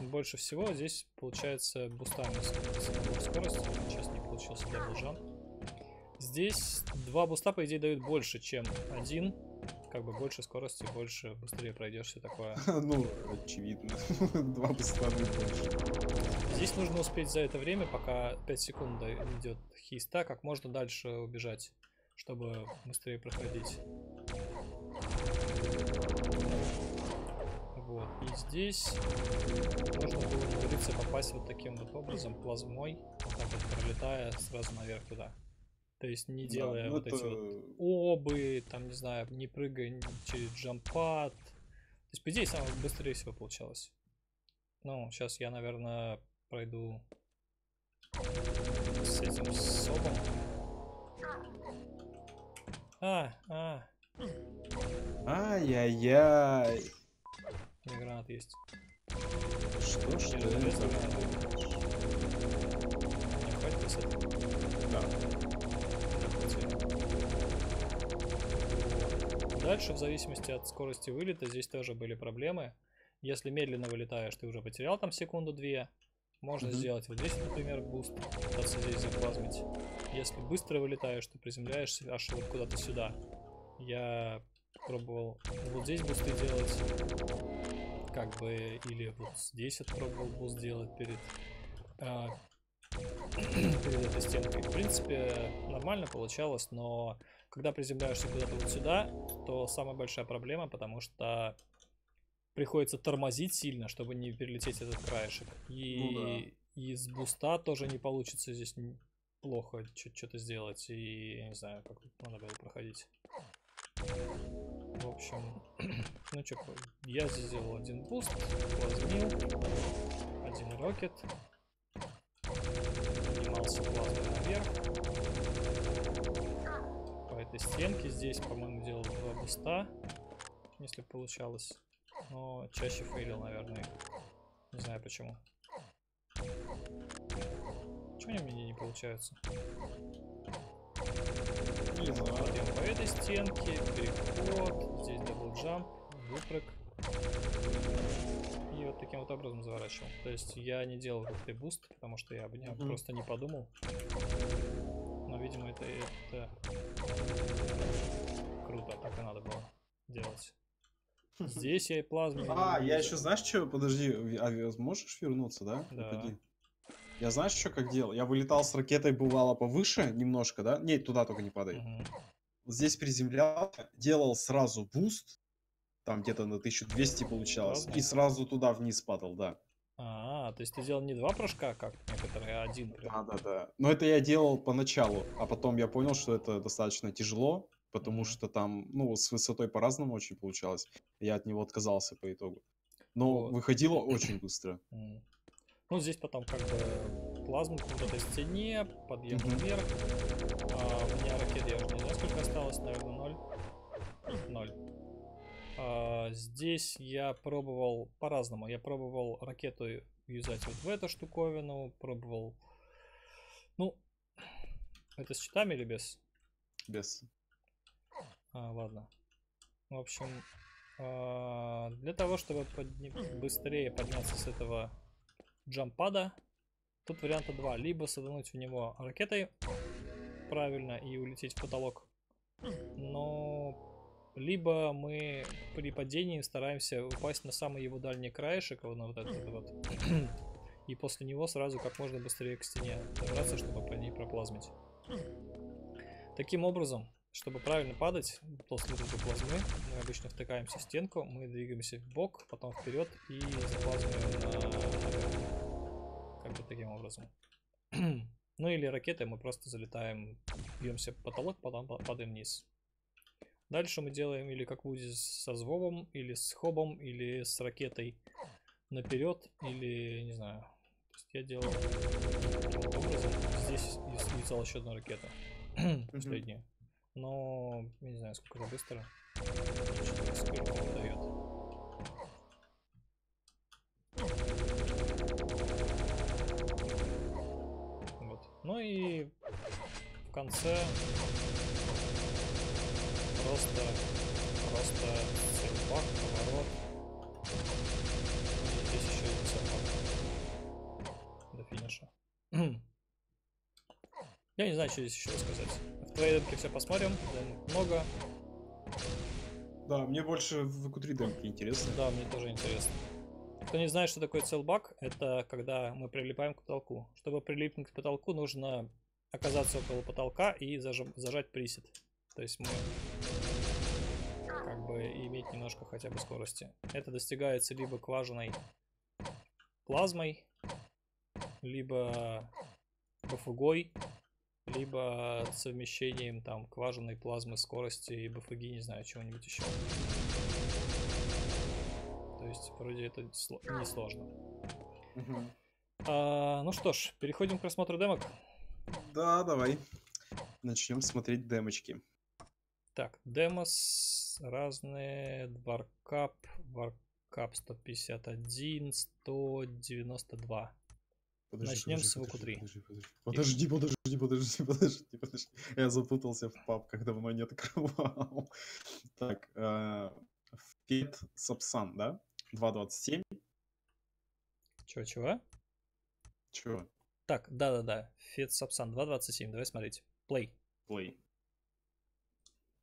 больше всего здесь получается бустами с- с набор скорости. Сейчас не получился double jump. Здесь два буста, по идее, дают больше, чем один. Как бы больше скорости, больше, быстрее пройдешь, все такое. Ну, очевидно. Два буста больше. Здесь нужно успеть за это время, пока 5 секунд идет хейста, как можно дальше убежать, чтобы быстрее проходить. Вот. И здесь умудриться попасть вот таким вот образом, плазмой, вот так вот пролетая сразу наверх туда. То есть не Да, делая ну вот эти вот обы, там, не знаю, не прыгая через джампад. То есть, по идее, самое быстрее всего получалось. Ну, сейчас я, наверное, пройду с этим сопом. А, а, Ай-яй-яй. у меня гранат есть. Что Не разрезал это? гранату? Не хватит высоты? Да. Дальше, в зависимости от скорости вылета, здесь тоже были проблемы. Если медленно вылетаешь, ты уже потерял там секунду-две. Можно Мгм. сделать вот здесь, например, boost, пытаться здесь заплазмить. Если быстро вылетаешь, ты приземляешься аж вот куда-то сюда. Я пробовал вот здесь бусты делать, как бы, или вот здесь вот пробовал boost делать перед, а, перед этой стенкой. В принципе, нормально получалось, но когда приземляешься куда-то вот сюда, то самая большая проблема, потому что приходится тормозить сильно, чтобы не перелететь этот краешек. И из буста тоже не получится здесь плохо что-то сделать. И я не знаю, как надо было проходить. В общем, ну что, я здесь сделал один буст, плазмил, один rocket, поднимался плазмой наверх. По этой стенке здесь, по-моему, делал два буста, если получалось. Но чаще фейлил, наверное. Не знаю почему. Чего они меня не получаются? Подъем по этой стенке, переход, здесь double jump, выпрыг. И вот таким вот образом заворачивал. То есть я не делал этот буст, потому что я об нем Мгм. просто не подумал. Но, видимо, это, это круто, так и надо было делать. Здесь я и плазму. А, я еще, знаешь, что? Подожди, а можешь вернуться, да? Да. Погоди. Я знаешь, что как делал? Я вылетал с ракетой, бывало, повыше немножко, да? Нет, туда только не падай. Вот здесь приземлялся, делал сразу буст, там где-то на 1200 получалось, Ладно. и сразу туда вниз падал, да. А, то есть ты делал не два прыжка, как некоторые, а один прям. Да, да, да. Но это я делал поначалу, а потом я понял, что это достаточно тяжело, потому что там, ну, с высотой по-разному очень получалось. Я от него отказался по итогу. Но Вот. выходило очень быстро. Ну, здесь потом как бы плазму к этой стене, подъем вверх. А, у меня ракет, я уже не знаю, сколько осталось, наверное, ноль. Ноль. А, здесь я пробовал по-разному. Я пробовал ракету юзать вот в эту штуковину, пробовал... Ну, это с щитами или без? Без. А, ладно. В общем, а, для того, чтобы подни- быстрее подняться с этого джампада, тут варианта два. Либо садануть в него ракетой правильно и улететь в потолок. Но либо мы при падении стараемся упасть на самый его дальний краешек, на вот этот вот. И после него сразу как можно быстрее к стене добраться, чтобы по ней проплазмить. Таким образом, чтобы правильно падать вот этой плазмы, мы обычно втыкаемся в стенку, мы двигаемся в бок, потом вперед и заплазмиваем на. Как бы таким образом. ну или ракетой мы просто залетаем, бьемся в потолок, потом па- падаем вниз. Дальше мы делаем или как Вузи со звовом, или с хобом, или с ракетой наперед, или не знаю. То есть я делал таким образом. Здесь взял еще одну ракету. Последнюю. Но не знаю, сколько это быстро. Что-то дает. Ну и в конце просто просто сельфак, поворот. И здесь еще и сельфак до финиша. Я не знаю, что здесь еще рассказать. В твоей демке все посмотрим, много. Да, мне больше в Q3 демки интересно. Да, мне тоже интересно. Кто не знает, что такое целбак, это когда мы прилипаем к потолку. Чтобы прилипнуть к потолку, нужно оказаться около потолка и зажим- зажать присед. То есть мы как бы иметь немножко хотя бы скорости. Это достигается либо кважиной плазмой, либо бафугой, либо совмещением там кважиной плазмы скорости и бафуги, не знаю, чего-нибудь еще. То есть вроде это сло- несложно. Мгм. А, ну что ж, переходим к просмотру демок. Да, давай. Начнем смотреть демочки. Так, demos разные. WarCup, WarCup 151, 192. Подожди, Начнем подожди, с подожди, VQ3. Подожди, подожди, подожди, подожди, подожди, подожди. Я запутался в папках, давно не открывал. Так, э, Фет Сапсан, да? 2.27. Чего-чего? Чего? Так, да-да-да. Фет Сапсан 2.27. Давай смотреть. Play. Play.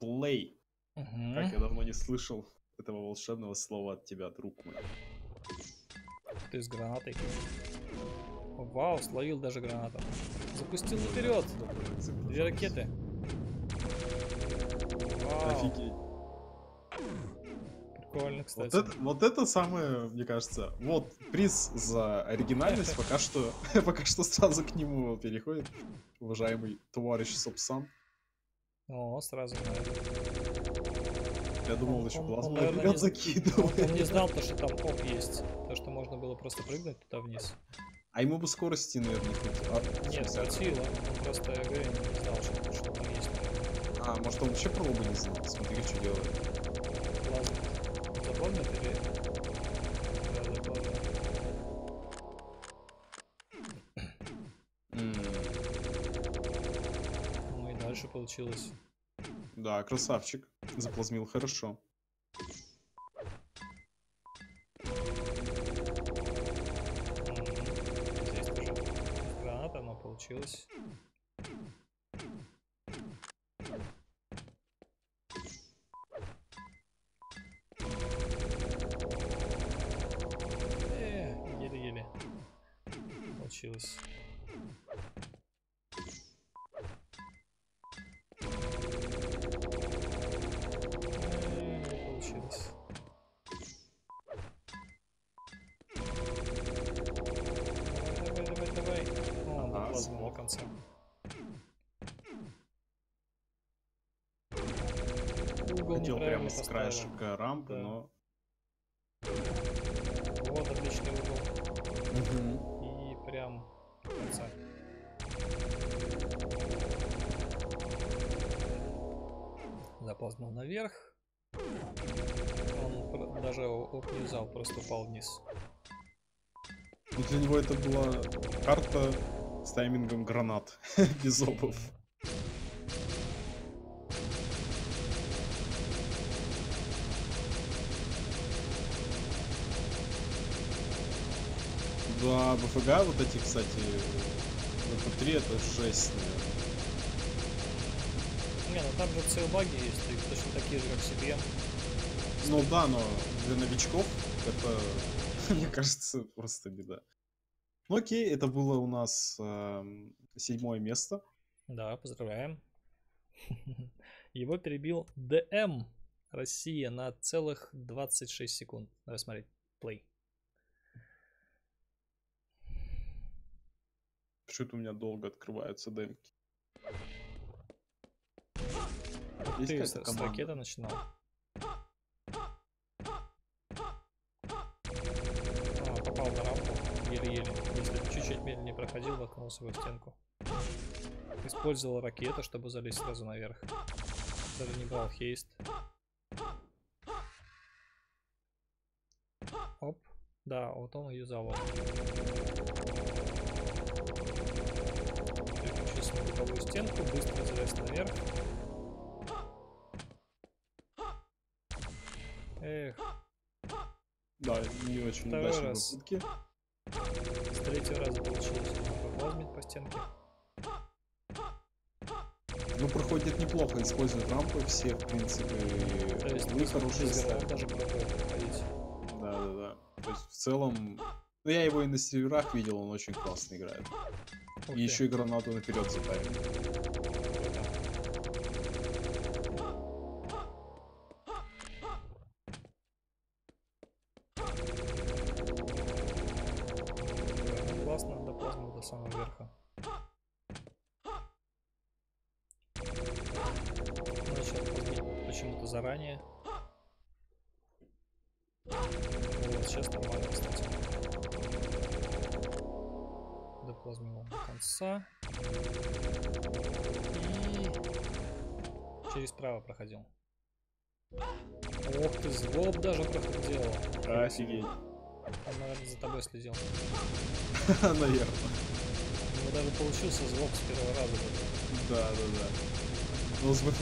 Play. Как я давно не слышал этого волшебного слова от тебя, друг мой. Ты с гранатой. Вау, словил даже гранату. Запустил вперед. Две ракеты. Вау, Офигеть. прикольно, Вот кстати. это, вот это самое, мне кажется, вот приз за оригинальность пока что, пока что сразу к нему переходит, уважаемый товарищ Сапсан. О, сразу. Я думал, Он- еще он- плазму он, ребят не з- закидывает. Он не знал то, что там оп есть. То, что можно было просто прыгнуть туда вниз. А ему бы скорости, наверное, хватило. А, Нет, хватило. Он просто, я говорю, не знал, что, что там есть. А, может он вообще пробы не знал. Смотри, что делает. Плазма. Заплазмит или... Да. М, Ну и дальше получилось. Да, красавчик. Заплазмил хорошо. Shields. Поставил. краешка рампы, Да. но... Вот отличный угол. Мгм. И прям конца. Заползнул наверх. Он даже не взял, просто упал вниз. И для него это была карта с таймингом гранат без опов. Да, БФГ вот эти, кстати, ВП-3 это жесть, наверное. Не, ну там же целбаги есть, и точно такие же, как CBM. Ну да, но для новичков это, мне кажется, просто беда. Ну окей, это было у нас эм, седьмое место. Да, поздравляем. Его перебил ДМ Россия на целых 26 секунд. Давай смотреть. Плей. Почему-то у меня долго открываются демки. Есть Ты с, ракеты начинал. А, попал на рампу. Еле-еле. Если чуть-чуть медленнее проходил, воткнулся в стенку. Использовал ракету, чтобы залезть сразу наверх. Даже не брал хейст. Оп. Да, вот он и юзал. Стенку, быстро залез наверх. Эх, Да, не очень Второй удачные раз. попытки. с третьего раза получилось поплазмить по стенке. Ну, проходит неплохо, использует рампы все, в принципе, То есть и без, хорошие ставят. даже. Да, да, да. То есть, в целом, ну, я его и на серверах видел, он очень классно играет. Ух И еще и гранату наперед затаймил.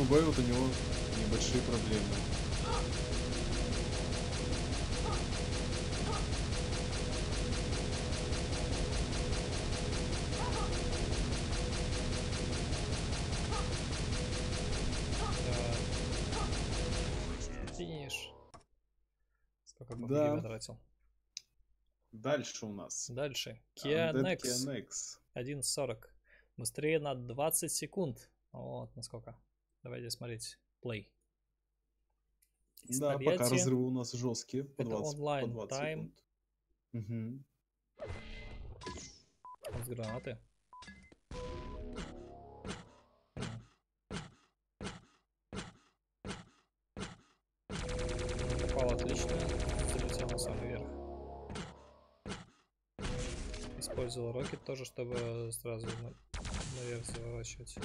Кубавит у него небольшие проблемы. Финиш. Сколько бы да. потратил? Дальше у нас. Дальше. Kianex. 1.40. Быстрее на 20 секунд. Вот, насколько. Давайте смотреть. Плей. Да, пока разрывы у нас жесткие. По Это 20, по онлайн 20 тайм. секунд. Мгм. С гранаты. Попал отлично. Залетел на самый верх. Использовал рокет тоже, чтобы сразу на- наверх заворачивать.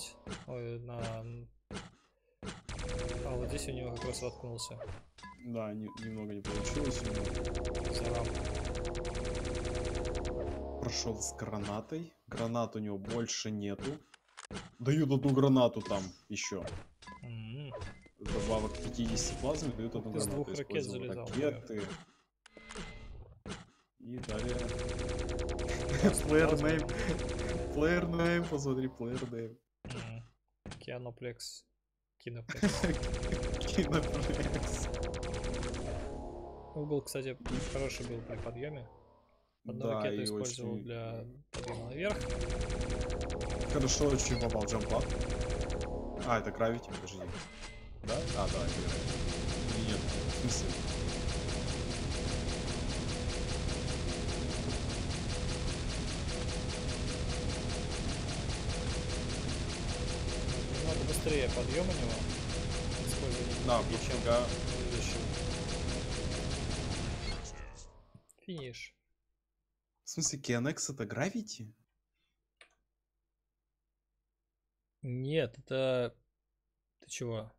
Проплазмить. Ой, на... А вот здесь у него как раз воткнулся. Да, не- немного не получилось. Зарам. Прошел с гранатой. Гранат у него больше нету. Дают одну гранату там еще. М, Добавок к 50 плазмы дают одну Из гранату. двух ракет Использовал залезал, ракеты. И далее... Player name. Player name, посмотри, player name. М. Кианоплекс. Киноплекс. Киноплекс. Угол, кстати, хороший был при подъеме. Одну Да, ракету использовал очень- для подъема наверх. Хорошо очень попал джампад. А, это гравити, подожди. Да? А, да, Gravity. Нет, в смысле? Подъем у него. Использование Да, предыдущего. Финиш. В смысле, KNX это гравити? Нет, это... Ты чего?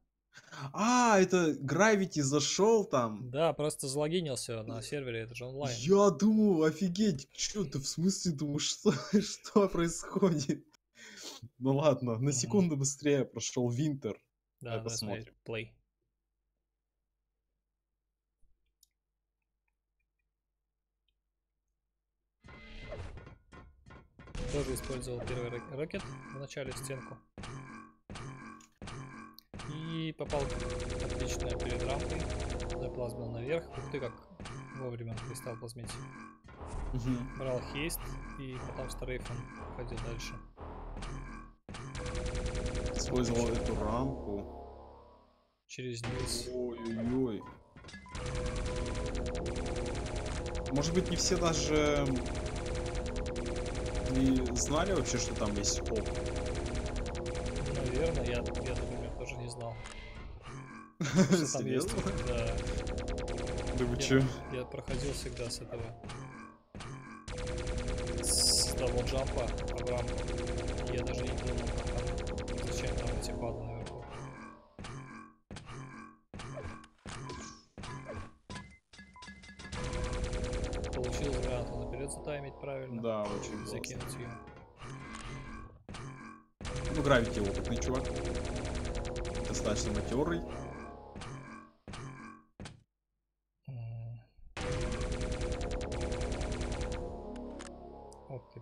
А, это гравити зашел там. Да, просто залогинился на сервере, это же онлайн. Я думал, офигеть, что ты в смысле думал, что, что происходит? Ну ладно, на секунду быстрее прошел Винтер. Да, давай смотреть. Play. Тоже использовал первый рак- ракет в начале в стенку. И попал отлично перед рамкой. Заплазмил наверх. Ух ты, как вовремя перестал плазмить. Брал хейст и потом с трейфом ходил дальше. Использовал эту рампу. Через низ. Ой-ой-ой. Может быть, не все даже не знали вообще, что там есть оп. Наверное, я, я, например, тоже не знал. Что там есть. Серьезно? Да. Да вы Я, чё? я проходил всегда с этого. С того джампа в рампу. Я даже не думал, как зачем там эти пады наверху. Получилось гранату наперед затаймить правильно. Да, очень. Закинуть ее. Ну, гравити опытный чувак. Достаточно матерый.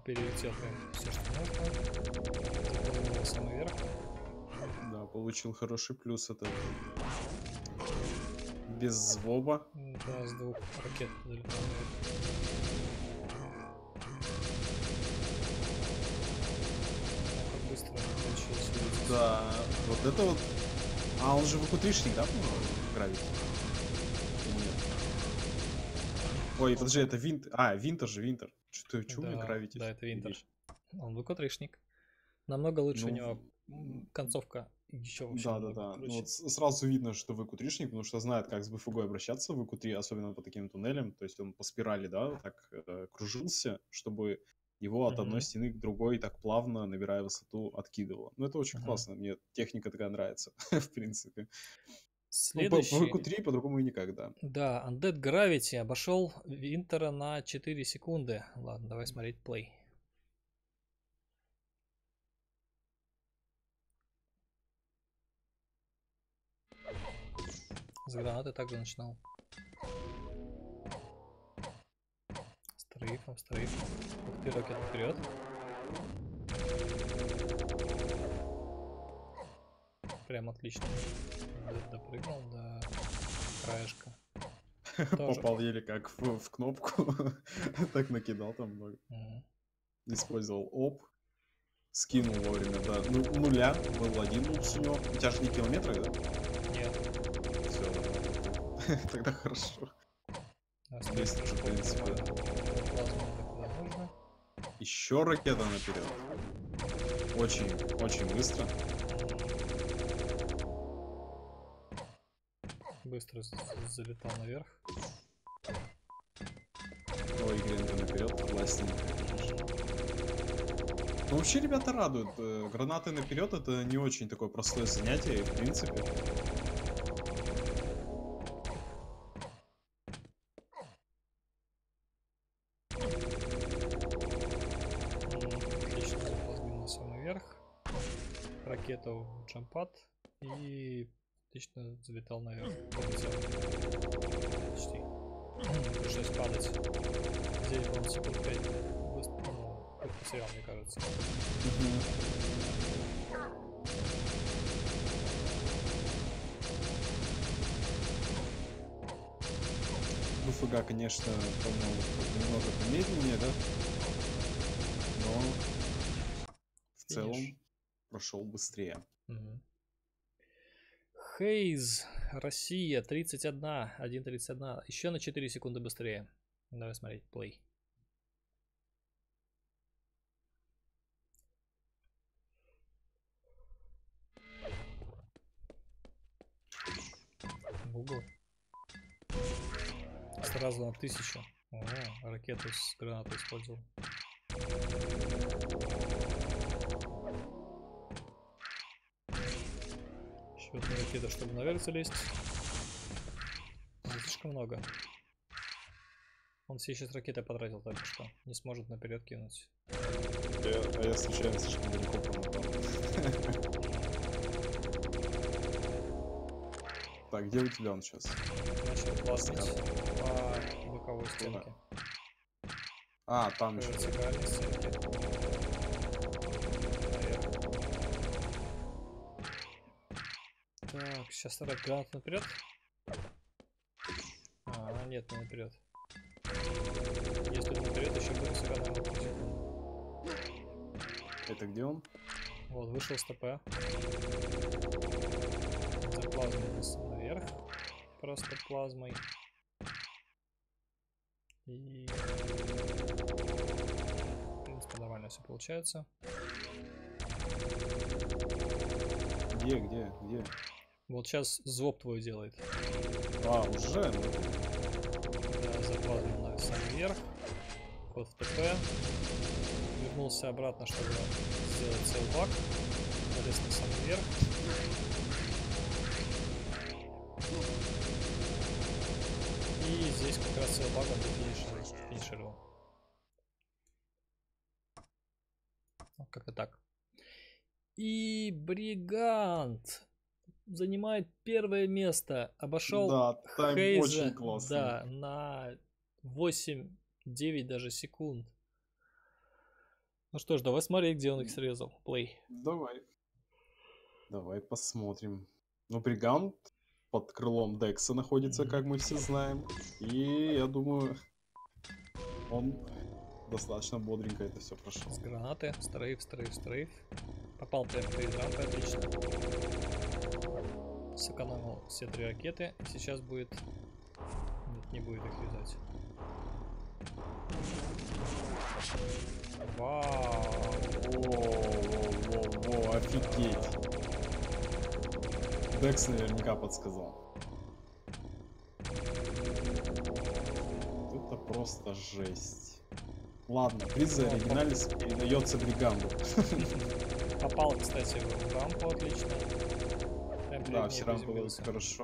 Прям все, что. Заполнил самый верх. Да, получил хороший плюс это. Без звоба. Да, с двух ракет Как быстро получилось. Да, вот это вот. А, он же выкутришник, да, нет? Ой, подожди, это Винт... А, Винтер же, Винтер. Что, у меня Да, гравити? да, это Винтер. Он выкотришник. Намного лучше у Ну, него м, концовка еще вообще Да, да, да. Ну, вот сразу видно, что выкутришник, потому что знает, как с БФГ обращаться в ВК3, особенно по таким туннелям. То есть он по спирали, да, так э, кружился, чтобы его от одной Мгм. стены к другой так плавно, набирая высоту, откидывало. Ну, это очень Мгм. классно. Мне техника такая нравится, в принципе. Ну, по, Следующий. по ВК3 по-другому и никак, да. Да, Undead Gravity обошел Винтера на 4 секунды. Ладно, давай смотреть плей. С гранаты также начинал. С трейфом, с трейфом. Ух ты, ракета вперед. Прям отлично. Допрыгнул до краешка. Попал еле как в, кнопку. так накидал там много. Использовал оп. Скинул вовремя до ну- нуля. Был один луч у тебя же не километры, да? Нет. Все. Тогда хорошо. а Здесь стрейф тоже, в принципе. Еще ракета наперед. Очень, очень быстро. Быстро залетал наверх. Ой, гренка наперед, классненько. Ну, вообще, ребята радуют. Э, Гранаты наперед это не очень такое простое занятие, в принципе. Отлично заползли на самый верх. Ракета в джампад. И отлично залетал наверх. Почти. Пришлось падать. Здесь был секунд 5 быстро, ну, хоть потерял, мне кажется. Ну, ФГ, конечно, по-моему, немного помедленнее, да? Но в целом Финиш. прошел быстрее. Мгм. Хейз, Россия, 31, 1.31. Еще на 4 секунды быстрее. Давай смотреть, плей. Google. Сразу на тысячу. О, ракету с гранатой использовал. Еще одна ракета, чтобы наверх залезть. Не слишком много. Он все сейчас ракеты потратил только что. Не сможет наперед кинуть. Я- а я случайно слишком далеко промотал. Так, где у тебя он сейчас? Начал по боковой стенке. А, там еще. Так, сейчас гранат наперед. А, нет, не наперед. Если наперед, еще на секунду. Это где он? Вот, вышел с ТП. Заплазмился наверх. Просто плазмой. И... В принципе, нормально все получается. Где, где, где? Вот сейчас зоб твой делает. А, уже? Ну, Да, заплазмил на самый верх. Ход в ТП. Вернулся обратно, чтобы сделать селбак. Полез на самый верх. И здесь как раз селбаком финишировал. финишировал. Вот как-то так. И Бригант занимает первое место. Обошел да, тайм Хейза, очень классный. Да, на 8-9 даже секунд. Ну что ж, давай смотреть, где он их срезал. Плей. Давай. Давай посмотрим. Ну, Бригант под крылом Декса находится, как мы все знаем. И я думаю, он достаточно бодренько это все прошел. С гранаты. Стрейф, стрейф, стрейф. Попал прям рампой, отлично. Сэкономил все три ракеты. Сейчас будет... Нет, не будет их юзать. Вау. Во-во-во, офигеть. Декс наверняка подсказал. Это просто жесть. Ладно, приз за оригиналис передается Бриганду. Попал, кстати, в рампу отлично. Да, все рампы приземлился. хорошо.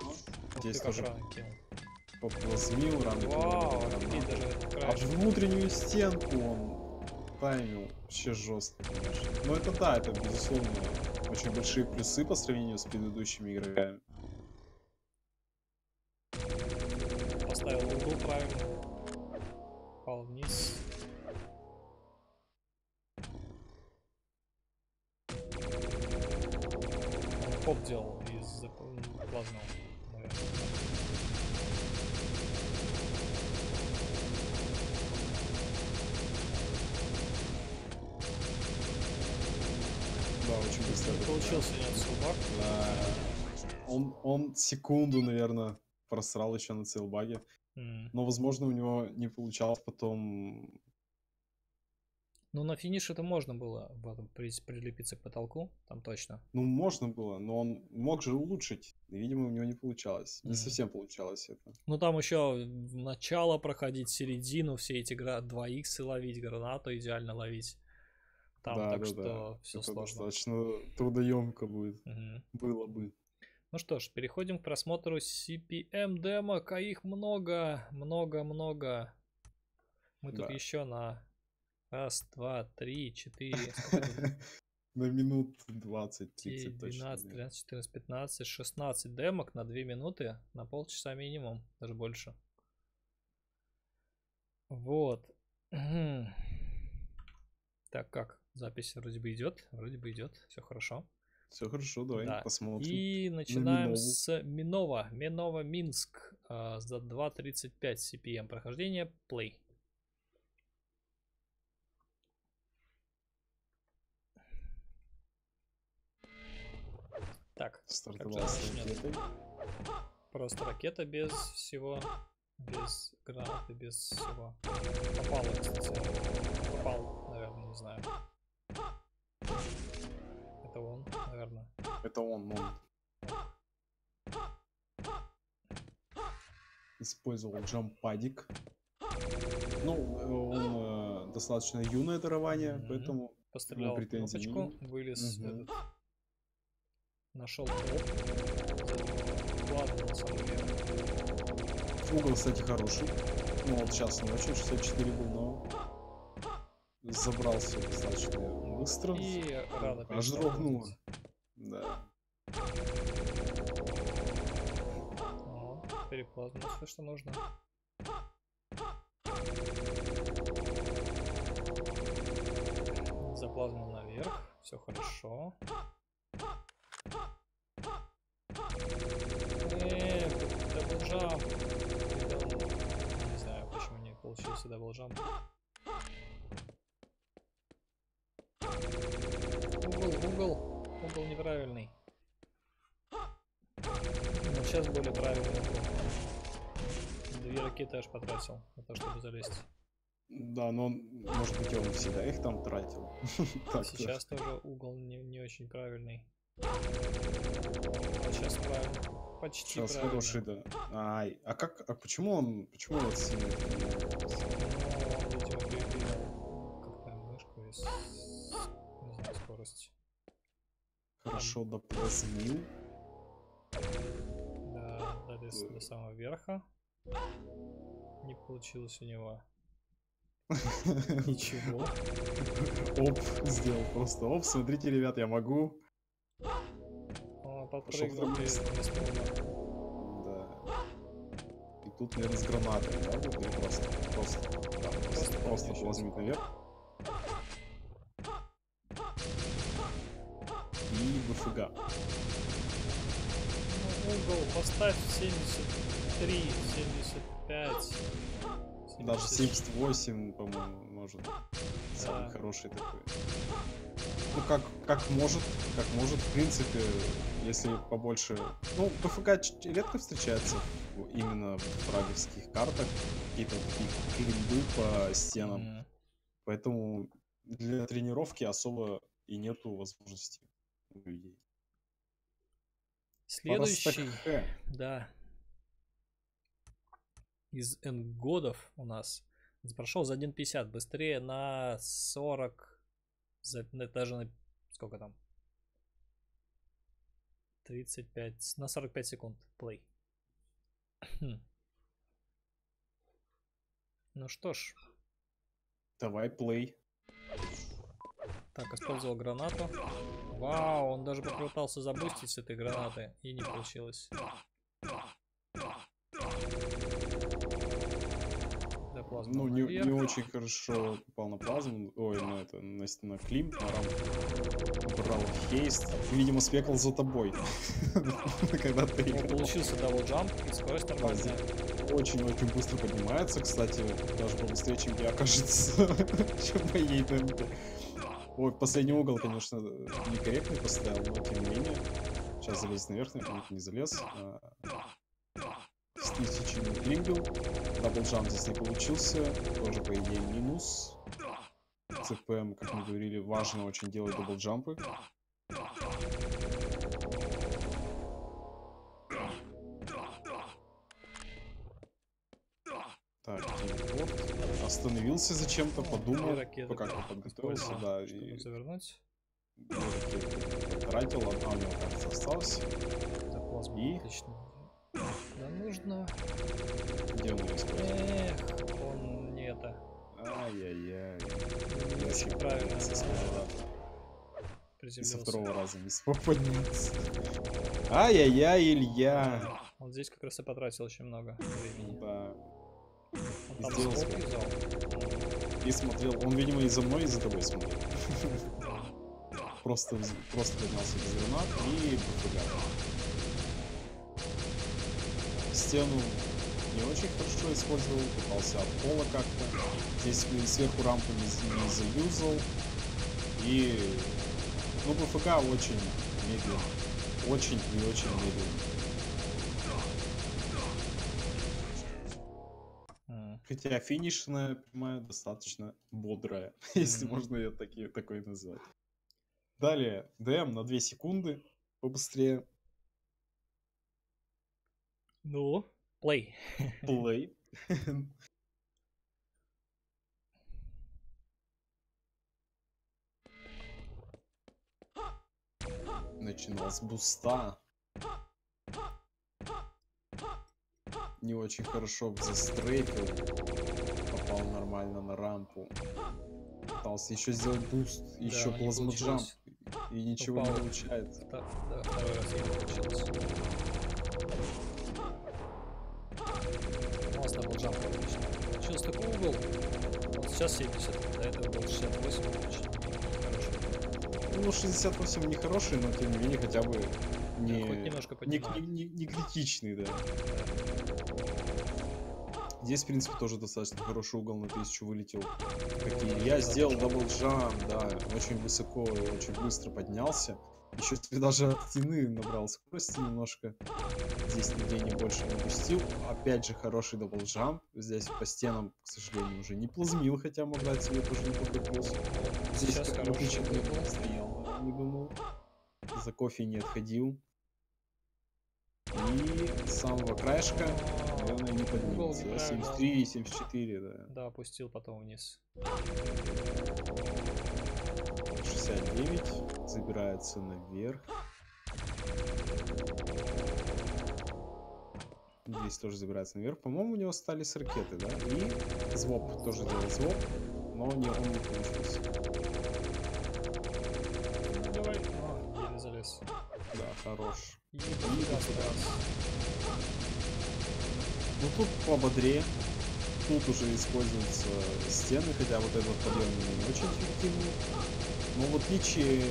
Здесь тоже поплазмил, рано Вау, А краешек. внутреннюю стенку он таймил вообще жестко, конечно. Но это да, это безусловно очень большие плюсы по сравнению с предыдущими игроками. Холдул правильно. Пал вниз. Хоп делал Он, он секунду, наверное, просрал еще на целбаге. М. Но, возможно, у него не получалось потом... Ну, на финише это можно было при- прилепиться к потолку, там точно. Ну, можно было, но он мог же улучшить. И, видимо, у него не получалось. Не Мгм. совсем получалось это. Ну, там еще начало проходить, середину, все эти гра... 2х ловить, гранату идеально ловить. Там Да, так да, что да. все это сложно. достаточно трудоемко будет. Мгм. Было бы. Ну что ж, переходим к просмотру CPM демок, а их много, много-много. Мы тут Да. еще на раз, два, три, четыре, тут? На минут 20-30 10, точно. 12, нет. 13, 14, 15, 16 демок на 2 минуты, на полчаса минимум, даже больше. Вот. Так, как? Запись вроде бы идет, вроде бы идет, все хорошо. Все хорошо, давай Да. посмотрим. И начинаем Минову. с Минова. Минова Минск а, за 2.35 CPM прохождение. Play. Так, Стартовал просто ракета без всего, без гранаты, без всего. Попал, кстати. Попал, наверное, не знаю. Наверное. Это он, он. Использовал джампадик. Ну, он э, достаточно юное дарование, Мгм. поэтому Пострелял претензий кнопочку, вылез Мгм. этот. Нашел Ладно, на самом деле. угол, кстати, хороший. Ну, вот сейчас очень, 64 был, но забрался достаточно быстро. И рано Аж дрогнуло. Да. О, переплазнуло все, что нужно. Заплазмил наверх, все хорошо. Э, double jump. Не знаю, почему не получился double jump. Угол, угол. Угол неправильный. Но сейчас более правильный угол. Две ракеты аж потратил на то, чтобы залезть. Да, но он, может быть, он всегда их там тратил. Сейчас тоже угол не, не очень правильный. А сейчас правильно. Почти Сейчас правильно. хороший, да. Ай, а как, а почему он, почему он сильно Хорошо доплазмил. Да, долез до самого верха. Не получилось у него ничего. Оп, сделал просто. Оп, смотрите, ребят, я могу. Он подпрыгнул. Да. И тут, наверное, с гранатой, да, просто? Просто, да, просто, Просто плазмит наверх. Ну, угол поставь 73, 75. Даже 76. 78, по-моему, может. Самый Да. хороший такой. Ну, как, как может, как может, в принципе, если побольше... Ну, ПФК редко встречается именно в фраговских картах, какие-то такие климбы по стенам. М. Поэтому для тренировки особо и нету возможности людей. Следующий, да, из энгодов у нас прошел за 1.50, быстрее на 40, за, даже на сколько там? 35, с- на 45 секунд плей. Хм. Ну что ж, Давай, play. так, использовал гранату. Вау, он даже попытался забустить с этой гранаты, и не получилось. Ну, не, наверх. не очень хорошо попал на плазму. Ой, на это, на, на climb, на рамку. Брал haste. Видимо, спекал за тобой. Когда ты Ну, получился double jump, и скорость нормальная. Очень-очень быстро поднимается, кстати, даже побыстрее, чем я, кажется, чем моей темпе. Ой, последний угол, конечно, некорректный поставил, но тем не менее. Сейчас залезть наверх, наверное, не залез. А, С тысячи не климбил. Double jump здесь не получился. Тоже, по идее, минус. CPM, как мы говорили, важно очень делать даблджампы. Так. Остановился зачем-то, подумал, И ракеты пока как подготовился, да, и завернуть. потратил, одна у него, кажется, осталась. За плазму И? отлично. Да нужно. Где он? Эх, он не это. Ай-яй-яй. Очень правильно да, со второго раза не смог подняться. Ай-яй-яй, Илья. Он здесь как раз и потратил очень много времени. Да. Сделал? И смотрел, он, видимо, и за мной, и за тобой смотрел. Просто, просто поднялся без гранат и пофигал. Стену не очень хорошо использовал, пытался от пола как-то. Здесь сверху рампу не, не заюзал. И, ну, ПФК очень медленно. Очень и очень медленно. Хотя финишная прямая достаточно бодрая, если можно ее таки, такой назвать. Далее, ДМ на 2 секунды, побыстрее. Ну, плей. Плей. Начинал с буста. Не очень хорошо застрейфил. Попал нормально на рампу. Пытался еще сделать буст, еще не плазмоджамп. И ничего не Попал. получается. Втор- Да, не получилось. У нас double jump отлично. Получился такой угол. Вот сейчас 70, до этого был 68, очень. Ну, 68 не хороший, но тем не менее хотя бы не, немножко не, поднимает. не- не критичный, да. Здесь, в принципе, тоже достаточно хороший угол на 1000 вылетел. Как и я сделал double jump, да, очень высоко и очень быстро поднялся. Еще даже от стены набрал скорости немножко. Здесь нигде не больше не пустил. Опять же, хороший double jump. Здесь по стенам, к сожалению, уже не плазмил, хотя мог дать себе тоже неплохой плюс. Здесь Сейчас как угол. стоял, да, не думал. За кофе не отходил. И с самого краешка, наверное, не поднимется. да, неправильно. 73 и 74, да. Да, опустил потом вниз. 69. Забирается наверх. Здесь тоже забирается наверх. По-моему, у него остались ракеты, да? И звоп тоже делает звоп, но не, он не получился. Ну, давай. О, еле залез. Да, хорош. Раз. Ну тут пободрее. Тут уже используются стены, хотя вот этот подъем не очень эффективный. Но в отличие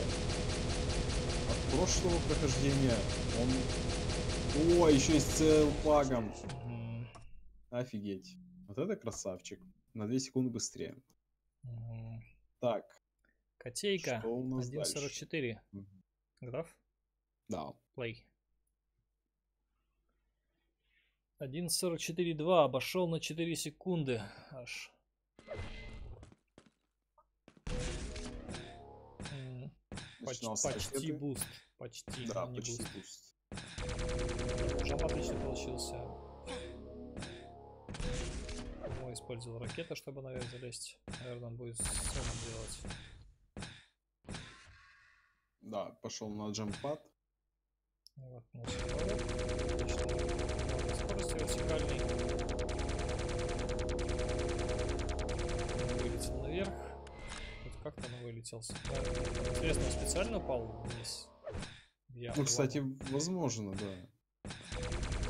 от прошлого прохождения, он... О, еще и с целплагом. Мгм. Офигеть. Вот это красавчик. На 2 секунды быстрее. Мгм. Так, Котейка. что у нас дальше? 1.44. Мгм. Готов? Да. Play. 1.44.2 обошел на 4 секунды аж. Почти ракеты. буст. Почти. Да, не почти буст. буст. Жаб отлично получился. Ему использовал ракету, чтобы наверх залезть. Наверное, он будет сумму делать. Да, пошел на jumppad. Вот, ну. Скорость вертикальный. Он Вылетел наверх. Вот как там он вылетел? Да, Интересно, он специально упал вниз? яму, Ну, в кстати, возможно, да.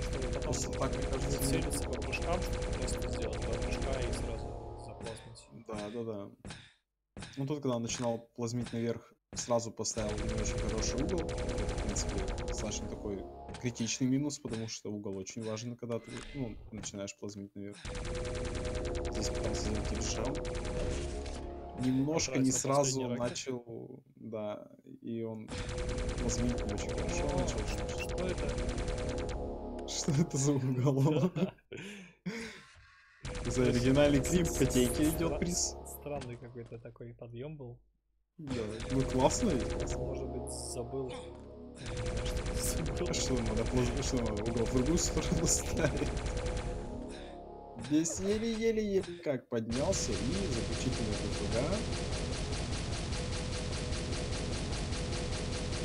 чтобы потом Просто так, кажется, целиться по прыжкам, чтобы просто сделать два прыжка и сразу Да, да, да. Ну тут, когда он начинал плазмить наверх, сразу поставил не очень хороший угол. В принципе, достаточно такой критичный минус, потому что угол очень важен, когда ты ну, начинаешь плазмить наверх. Здесь пытался зайти в шел. Немножко не сразу начал, да, и он плазмить не очень хорошо начал. Что это? Что это за угол? За оригинальный клип котейки идет приз. Странный какой-то такой подъем был. Да, ну классно. Может быть, забыл. А плаз- что надо угол в другую сторону ставить? Здесь еле-еле-еле как поднялся и заключительный ППГ.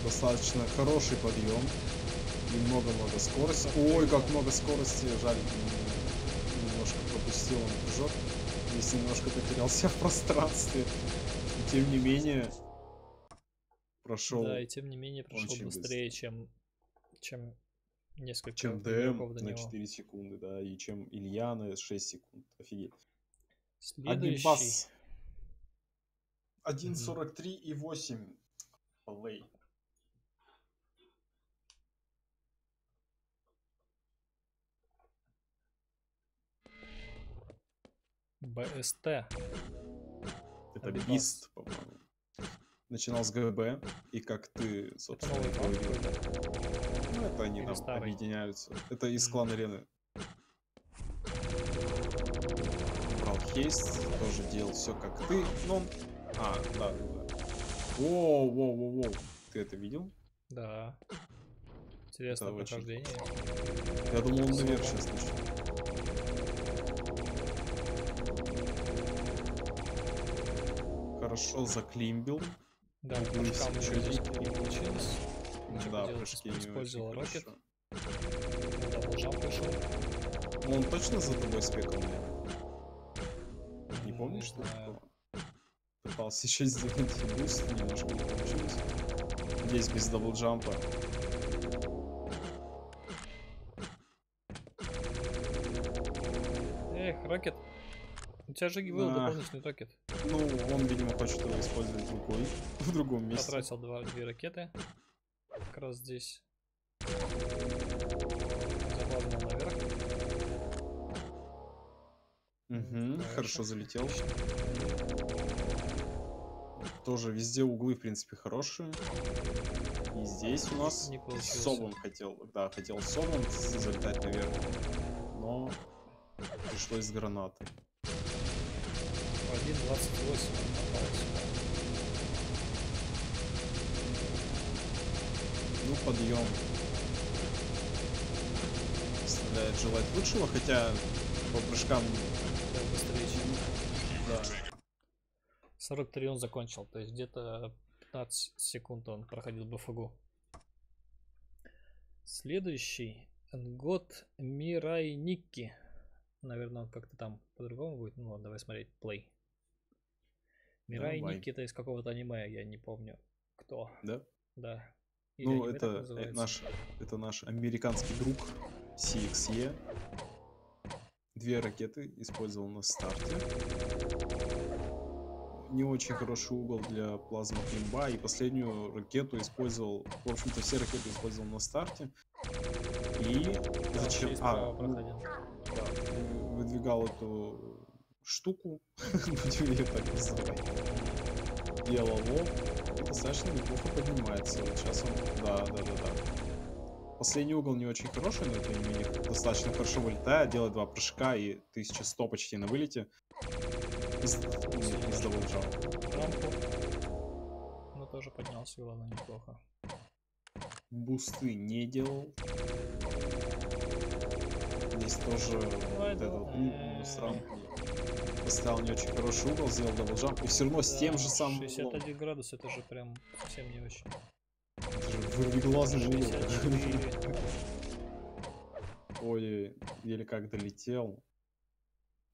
Достаточно хороший подъем. И много-много скорости. Ой, как много скорости. Жаль, немножко пропустил он прыжок. Здесь немножко потерялся в пространстве. И тем не менее, прошел Да, и тем не менее прошел быстрее, чем, чем несколько чем ДМ на него. 4 секунды, да, и чем Илья на 6 секунд. Офигеть. Следующий. Агибас. 1.43 и 8. Плей. БСТ. Это. Бист, по-моему. Начинал с ГБ, и как ты, Это собственно, новый это они старый? объединяются. Это из клана арены. Брал хейст, тоже делал все как ты, но. А, да, да. Воу, воу, воу, воу. Ты это видел? Да. Интересное Это очень прохождение. Я думал, он наверх сейчас начнет. Хорошо заклимбил. Да, не получилось. Ничего Да, поделать, прыжки использовал. Double jump пришел. Ну, он точно за тобой спекал, наверное? Не помнишь, что такого? Пытался еще сделать буст, немножко не получилось. Здесь без double jump а. Эх, рокет. У тебя же был Ах. дополнительный рокет. Ну, он, видимо, хочет его использовать другой, в другом месте. Потратил два, две ракеты. Как раз здесь. Запрыгнул наверх. Хорошо. хорошо залетел. Тоже везде углы, в принципе, хорошие. И здесь у нас Не получилось. Собом хотел, да, хотел Собом залетать наверх, но пришлось с гранатой. 1.28 Ну, подъем оставляет желать лучшего, хотя по прыжкам, Да, быстрее, чем да, 43 он закончил, то есть где-то 15 секунд он проходил БФГУ. Следующий год Мирай Никки. Наверное, он как-то там по-другому будет. Ну ладно, давай смотреть. Play. Мирай Давай. Никки это из какого-то аниме, я не помню кто. да. Да. Или Ну, это э, наш, это наш американский друг CXE. Две ракеты использовал на старте. Не очень хороший угол для плазма климба. И последнюю ракету использовал... В общем-то, все ракеты использовал на старте. И Да, зачем... А, ну, да, вы- выдвигал эту штуку, будем ее так называть. Делал лоб, достаточно неплохо поднимается. Вот сейчас он, да, да, да, да. Последний угол не очень хороший, но тем не менее достаточно хорошо вылетает, делает два прыжка и 1100 почти на вылете. Из, из. Рампу. Ну, тоже поднялся, главное, неплохо. Бусты не делал. Здесь тоже Давай, вот этот давай. ну, рамкой поставил не очень хороший угол, сделал double jump, и все равно с тем же самым углом. 61 градус, это же прям совсем не очень. Это же вырвиглазный угол. 64. Ой, еле как долетел.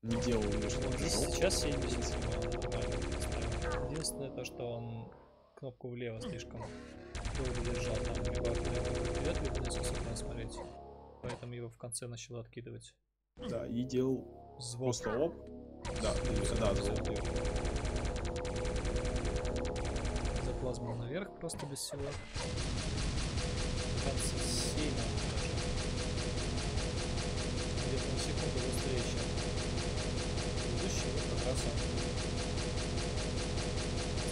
Не делал прыжков. сейчас 70 нормально поставил. Единственное то, что он кнопку влево слишком долго держал, там вперед, либо на надо смотреть. Поэтому его в конце начало откидывать. Да, и делал Звук. просто оп. Да, Всё, да, всё, да. вверх. Заплазмил наверх просто без всего. 27 даже. Где-то на секунду быстрее, чем предыдущий. Вот как раз он.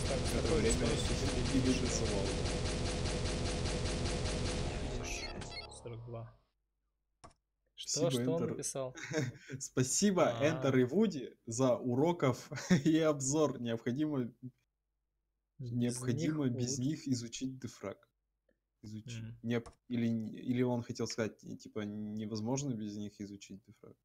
Так, такой время скоростью и движется Что, Спасибо, что он Enter. написал? Спасибо, А. Enter и Вуди, за уроков и обзор. Необходимо, необходимо них без них изучить дефраг. Изучить. Мгм. Не- или, или он хотел сказать, типа, невозможно без них изучить дефраг.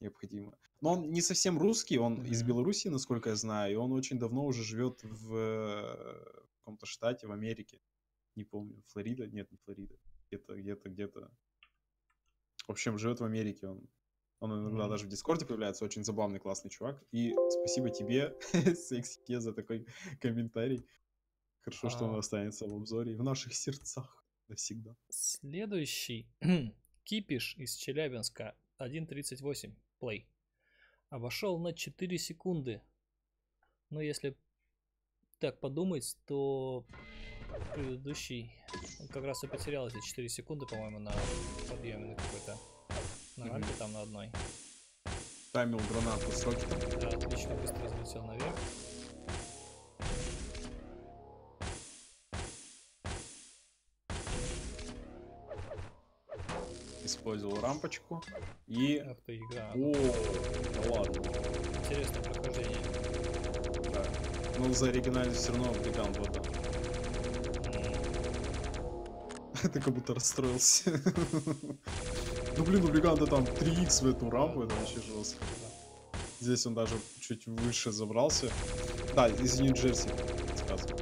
Необходимо. Но он не совсем русский, он из Мгм. Беларуси, насколько я знаю, и он очень давно уже живет в э, каком-то штате в Америке. Не помню, Флорида? Нет, не Флорида. Где-то, где-то, где-то. В общем, живет в Америке он. Он иногда Мгм. даже в Дискорде появляется. Очень забавный, классный чувак. И спасибо тебе, Сексике, за такой комментарий. Хорошо, что он А. останется в обзоре и в наших сердцах навсегда. Следующий. Кипиш из Челябинска. 1.38. Плей. Обошел на 4 секунды. Но если так подумать, то предыдущий он как раз и потерял эти 4 секунды, по-моему, на подъеме на какой-то. На рампе там на одной. Таймил гранату с рокетом. Да, отлично, быстро взлетел наверх. Использовал рампочку. И... Ах ты, игра. О, да ладно. Интересное прохождение. Да. Ну, за оригинальность все равно Бриган вода. Ты как будто расстроился. Ну блин, у Бриганда там 3х в эту рампу, это вообще жестко. Здесь он даже чуть выше забрался. Да, из Нью-Джерси, сказано.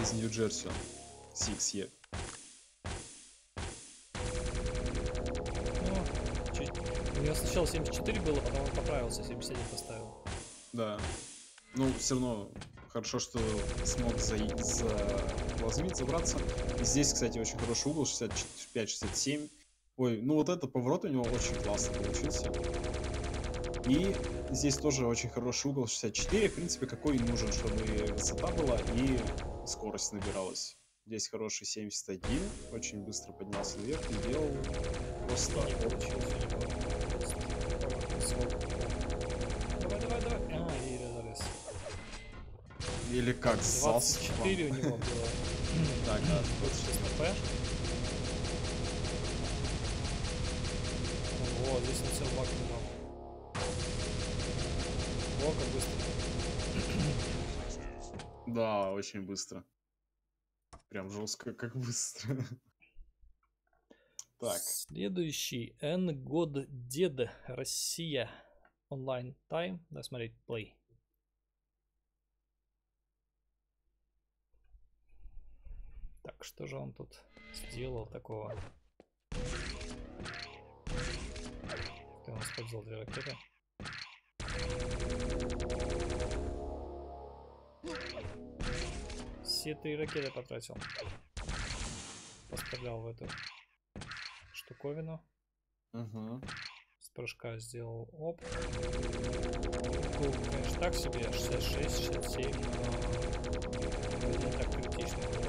Из Нью-Джерси он. 6E. Ну, У него сначала 74 было, потом он поправился, 77 поставил. Да. Ну, все равно хорошо, что смог за, за плазмит забраться. Здесь, кстати, очень хороший угол, 65-67. Ой, ну вот этот поворот у него очень классно получился. И здесь тоже очень хороший угол 64. В принципе, какой нужен, чтобы высота была и скорость набиралась. Здесь хороший 71. Очень быстро поднялся наверх и делал просто... Не Или как засп. 24 у него было. Так, да. 26 хп. О, здесь он сел бак. О, как быстро. Да, очень быстро. Прям жестко, как быстро. Так, Следующий. N год дед. Россия. Онлайн тайм. Да, смотреть плей. Так, что же он тут сделал такого? Ты он использовал две ракеты. Все три ракеты потратил. Пострелял в эту штуковину. угу. С прыжка сделал оп. Угол, конечно, так себе, 66, 67, но не так критично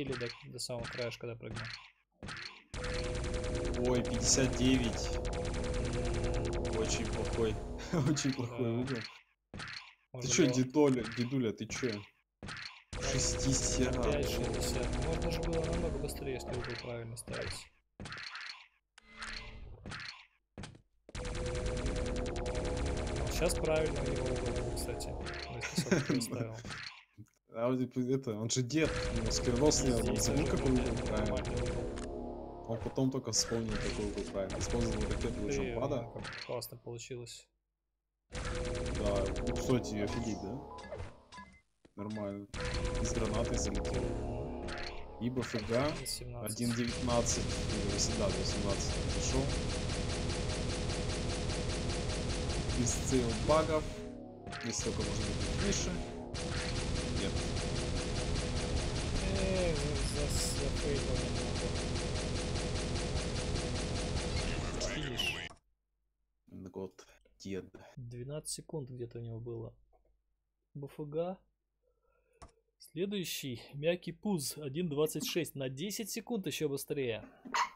Еле-еле до, до самого краешка допрыгнул. ой, 59. Очень плохой, очень плохой Да. угол. Ты чё, было дедуля, дедуля, ты чё? 60. 5-60. Можно же было намного быстрее, если угол правильно ставить. Сейчас правильно у него угол кстати. Ну, если 43 ставил. А вот это- он же дед, скверносный, он забыл, вроде угол правильно. Он потом только вспомнил, какой угол правильно. Использовал ракету Лучшампада. ну, как классно получилось. Да, ну, кстати, офигеть, да? Нормально. Из гранаты залетел. И БФГ 17. 1.19, или 18, да, 18 зашел. Без цел багов. Здесь только может быть финише. Год дед. 12 секунд где-то у него было. БФГ. Следующий. Мягкий пуз. 1.26. На 10 секунд еще быстрее.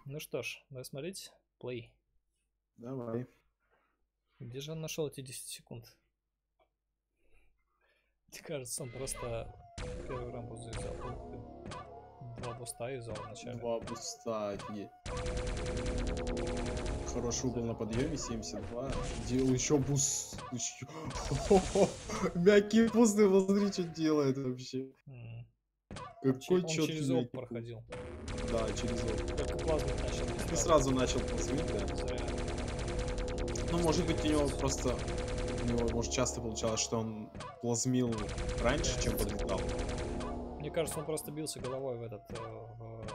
Ну что ж, давай смотреть. Play. Давай. Где же он нашел эти 10 секунд? Мне кажется, он просто первый рампу взял. Два буста юзал вначале. Два буста. Не. Хороший угол на подъеме, 72. Делал еще буст. Еще... Мягкий буст, ты посмотри, что делает вообще. Какой он четкий через OB проходил. Да, через OB. Только начал. Ты сразу. сразу начал плазмить, да? Зря. Ну, может быть, у него просто... У него, может, часто получалось, что он плазмил раньше, чем подлетал. Мне кажется, он просто бился головой в этот... э, в,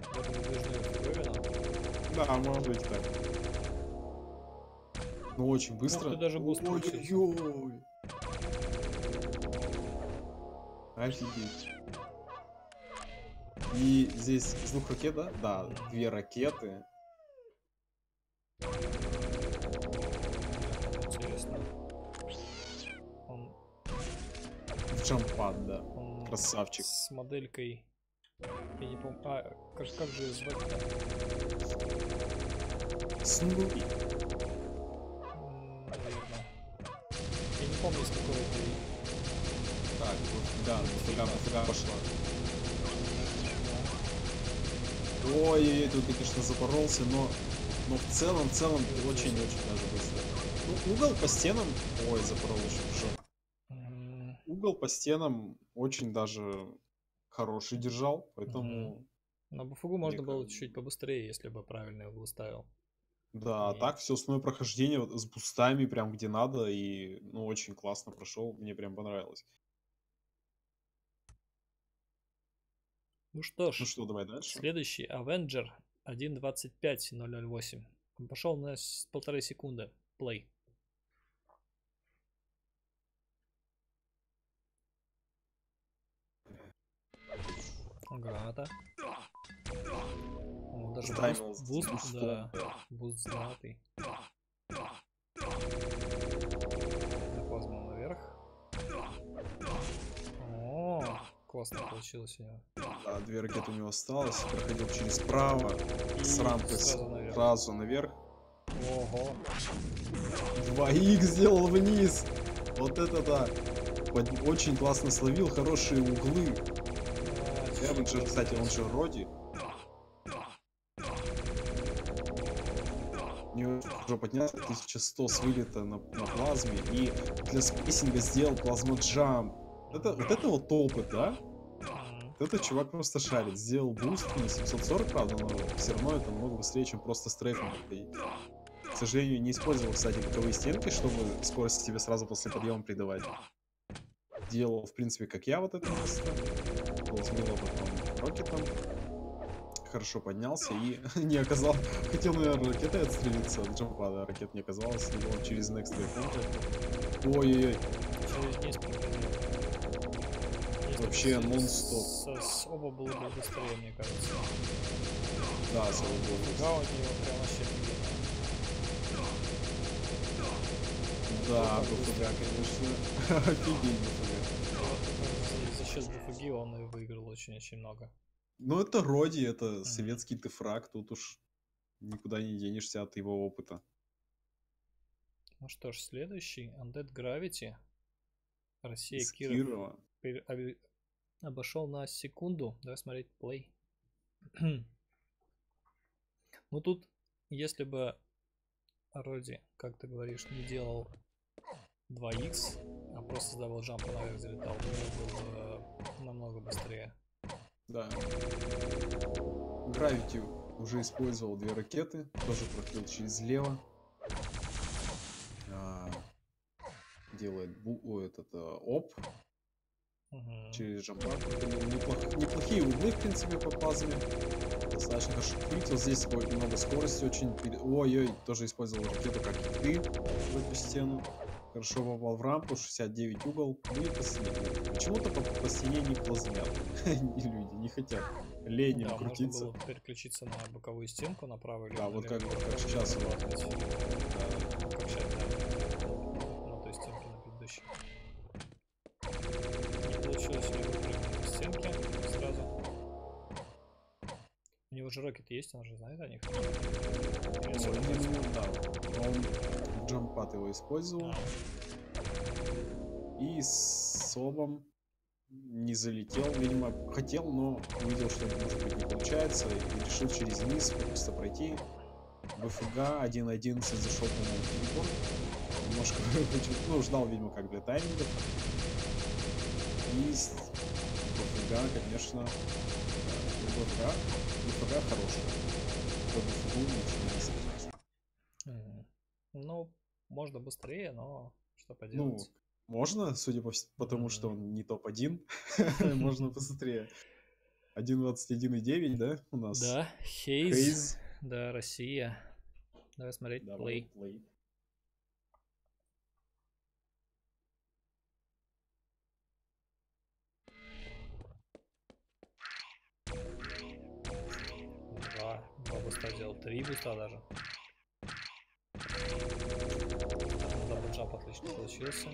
в эту. Да, может быть так. Ну, очень быстро. ты даже буст получился. Ой-ой-ой. Офигеть. И здесь с двух ракет, да? Да, две ракеты. Интересно. Он, джампад, да. Красавчик. с моделькой... Я не помню... А, как, как же звать Снупи. Наверное. Я не помню, из какой это... Так, вот, да, нафига, нафига пошла. Ой-ой-ой, тут, конечно, запоролся, но, но в целом, в целом, очень-очень даже быстро. Ну, угол по стенам... Ой, запорол еще в жопу. М, Угол по стенам очень даже хороший держал, поэтому... На буфугу можно было чуть-чуть побыстрее, если бы правильный угол ставил. Да, а И- так все основное прохождение вот с бустами прям где надо, и ну очень классно прошел, мне прям понравилось. Ну что ж, Ну что, давай дальше. следующий Avenger 1.25.008. Он пошел на полторы секунды. Плей. Граната. О, даже Ставил буст, буст, да, буст знатный. Плазма наверх. О, классно получилось у него. Да, две ракеты у него осталось, проходил через право, И с рампы сразу наверх. сразу наверх. Ого. 2х сделал вниз. Вот это да. Под- Очень классно словил, хорошие углы. Avenger, кстати, он же Роди. У него уже поднялся 1100 с вылета на, на плазме и для спейсинга сделал plasma jump. Это, вот это вот опыт, да? Вот этот чувак просто шарит. Сделал буст на 740, правда, но все равно это намного быстрее, чем просто стрейфом. К сожалению, не использовал, кстати, боковые стенки, чтобы скорость тебе сразу после подъема придавать. Делал, в принципе, как я вот это место. Плазмила потом рокетом. Хорошо поднялся и не оказал... Хотел, наверное, ракетой отстрелиться от джампада, ракет не оказалось. Либо он через next. Ой-ой-ой. через. Если Вообще с- нон-стоп. С, с оба было бы быстрее, мне кажется. Да, слава богу. Фуга у него прям вообще офигенно. Да, БФГ, конечно. Вот счет БФГ он и выиграл очень-очень много. Ну, это Роди, это советский тефраг, тут уж никуда не денешься от его опыта. Ну что ж, следующий. Undead Gravity. Россия, Из Киров. Кирова. Пер- оби- Обошел на секунду. Давай смотреть плей. ну тут, если бы Роди, как ты говоришь, не делал 2х, а просто создавал джамп и наверх залетал, было бы намного быстрее. Да. Гравити уже использовал две ракеты, тоже проходил через лево. А, делает бу- о, этот а, оп Мгм. через джампар. Неплох- неплохие углы, в принципе, по плазме. Достаточно хорошо крутил. Здесь ой, много скорости очень. Ой-ой, тоже использовал ракету, как и ты, в эту стену. Хорошо попал в рампу, 69 угол. Ну и по стене. Почему-то по, по стене не люди не хотят. лень Да, можно крутиться. было переключиться на боковую стенку, направо или Да, вот как, налево, как сейчас. вот. работать. Да. Ну, как сейчас, да, на, той стенке, на предыдущей. Не получилось у него стенке сразу. У него же рокет есть, он же знает о них. Или Ну, всё не, равно? ну, да, он джампад его использовал. И с Собом не залетел. Видимо, хотел, но увидел, что может быть не получается. И решил через низ просто пройти. ВФГ 1.11 зашел, по-моему, в телепорт. Немножко, ну, ждал, видимо, как для тайминга. И с ВФГ, конечно, да, ВФГ, ВФГ хороший. По ВФГу ничего не сказать. мгм. Ну, можно быстрее, но что Ну, поделать. можно, судя по потому что он не топ-1, можно быстрее. 1.21.9, да, у нас? Да, Хейз, да, Россия. Давай смотреть, Давай, play. play. Два, два буста сделал, три буста даже. Double jump отлично получился.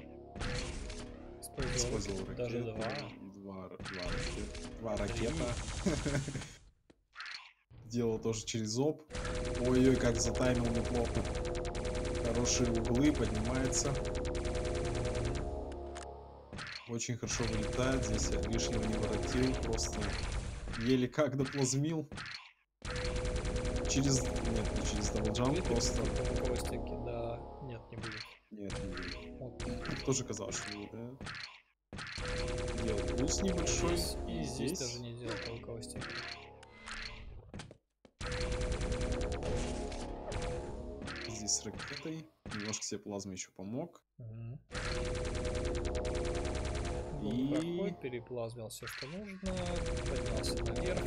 Использовал Использовал ракету, даже два. Два, два, ракет- два ракета. Делал тоже через OB. Ой-ой, как затаймил неплохо. Хорошие углы, поднимается. Очень хорошо вылетает. Здесь я лишнего не воротил. Просто еле как доплазмил. Через... Нет, не через double jump, просто... Тоже казалось, что будет, да? Делал плюс небольшой. И И здесь здесь... тоже не делал стенке. Здесь с ракетой. Немножко себе плазма еще помог. Мгм. И- Был проход, переплазмил все, что нужно, поднялся наверх,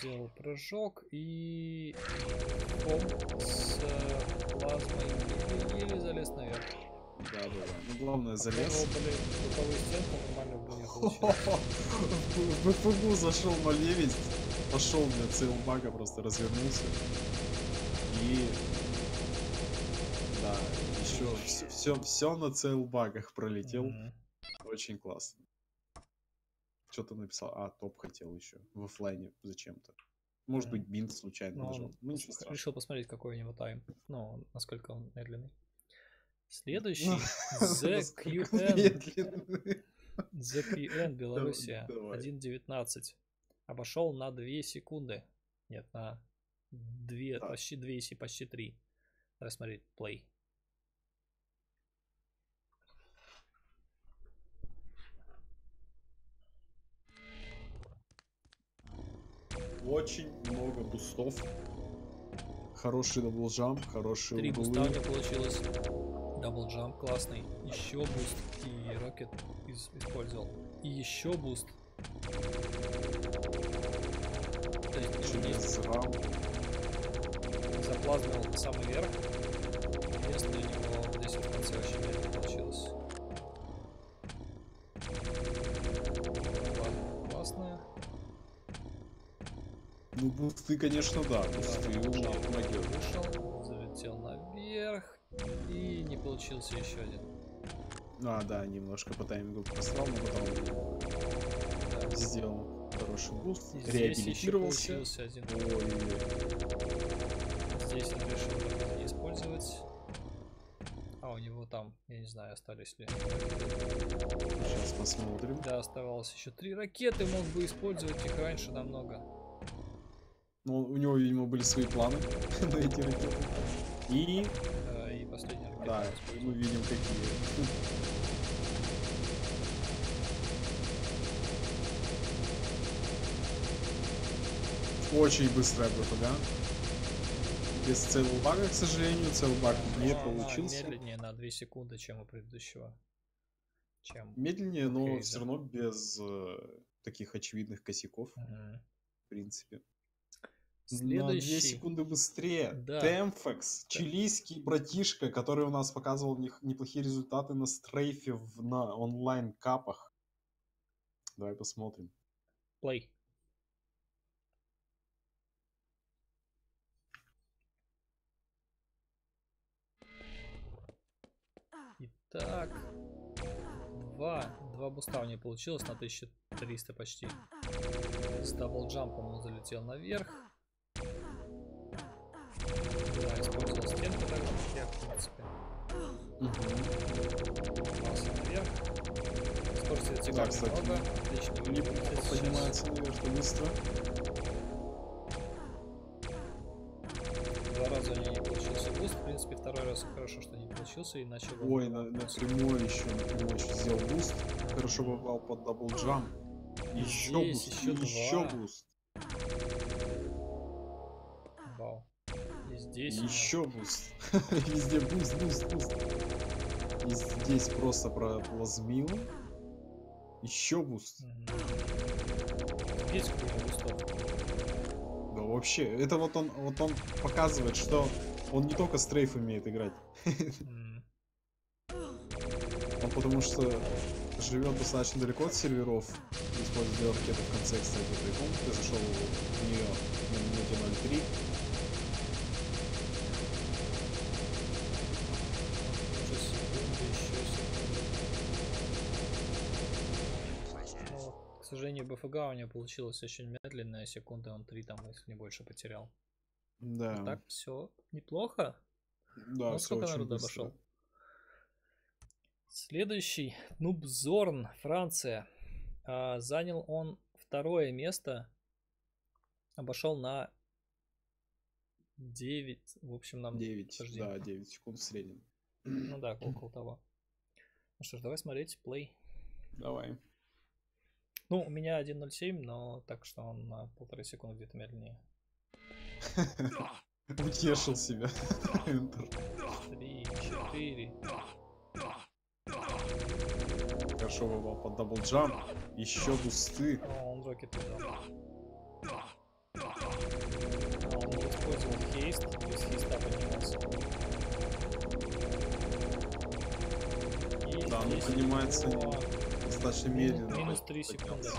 сделал прыжок и хоп с плазмой еле-еле залез наверх. Да, да, да. Ну, главное, залез. в ФГУ зашел Малевич, пошел мне целбага, просто развернулся. И... Да, еще все, все, все на целбагах пролетел. Очень классно. Что-то написал. А, топ хотел еще. В оффлайне зачем-то. Может быть, бинт случайно Ну, нажал. Ну, ничего х- страшного. решил посмотреть, какой у него тайм. Ну, насколько он медленный. Следующий Ну, ZQN. медленный. ZQN Белоруссия давай. 1.19. Обошел на 2 секунды. Нет, на 2, Так. почти 2, если почти 3. Давай смотреть, play. Очень много бустов. Хороший double jump, хорошие Три буста у него получилось. Double jump классный. Еще буст. И rocket из- использовал. И еще буст. То есть есть Через рам. заплазмил самый верх. Если у него здесь в конце очень медленно получилось. Ладно, Классная. Ну, бусты, конечно, да. Бусты Да, магию. Вышел, получился еще один. А, да, немножко по таймингу просрал, но потом Да. сделал хороший буст. Здесь еще Реабилитировался. получился один. Ой, Здесь он решил не использовать. А у него там, я не знаю, остались ли. сейчас посмотрим. Да, оставалось еще три ракеты, мог бы использовать их раньше намного. Ну, у него, видимо, были свои планы на эти ракеты. И, Да, и мы видим, какие. Очень быстрая БФГ. Без целбага, к сожалению, целбаг не она получился. медленнее на 2 секунды, чем у предыдущего. Чем. Медленнее, но все равно без э, таких очевидных косяков, Мгм. в принципе. Следующий. На 2 секунды быстрее. Да. Темфекс, да. чилийский братишка, который у нас показывал неплохие результаты на стрейфе в, на онлайн-капах. Давай посмотрим. Play. Итак, два, два буста у меня получилось на 1300 почти. С double jump ом он залетел наверх. Да, использовал стенку так же, как я, в принципе. Поднимался наверх. Скорости Да, отсекали кстати, много. Отлично сейчас. поднимается наверх быстро. Два раза у не получился буст. В принципе, второй раз хорошо, что не получился, иначе... Ой, на, был на буст. прямой еще, на прямой еще сделал буст. Хорошо попал под double jump. Еще Здесь буст, еще еще буст, здесь... еще буст. Везде буст, буст, буст. И здесь просто проплазмил. Еще буст. Есть какой-то бустов. Да вообще, это вот он, вот он показывает, что он не только стрейф умеет играть. Он потому что живет достаточно далеко от серверов, использует ракеты в конце, кстати, прикол. Ты зашел в нее на минуте 03. Сожалению, БФГ у него получилось очень медленная, секунды он 3 там, если не больше потерял. Да, А так все неплохо. да, ну, всё сколько народу быстро. обошел? Следующий, Нубзорн, Франция. А, занял он второе место. Обошел на 9. В общем, нам... 9, Подожди. да, 9 секунд в среднем. Ну да, около того. Ну что ж, давай смотреть. Play. Давай. Ну, у меня 1.07, но так что он на полторы секунды где-то медленнее. Утешил себя. Enter. 3, 4. Хорошо попал под double jump. Еще бусты. О, он rocket дал. Он использовал haste, без haste а поднимался. Да, он здесь у поднимается него Достаточно медленно. Минус под- 3 секунды. То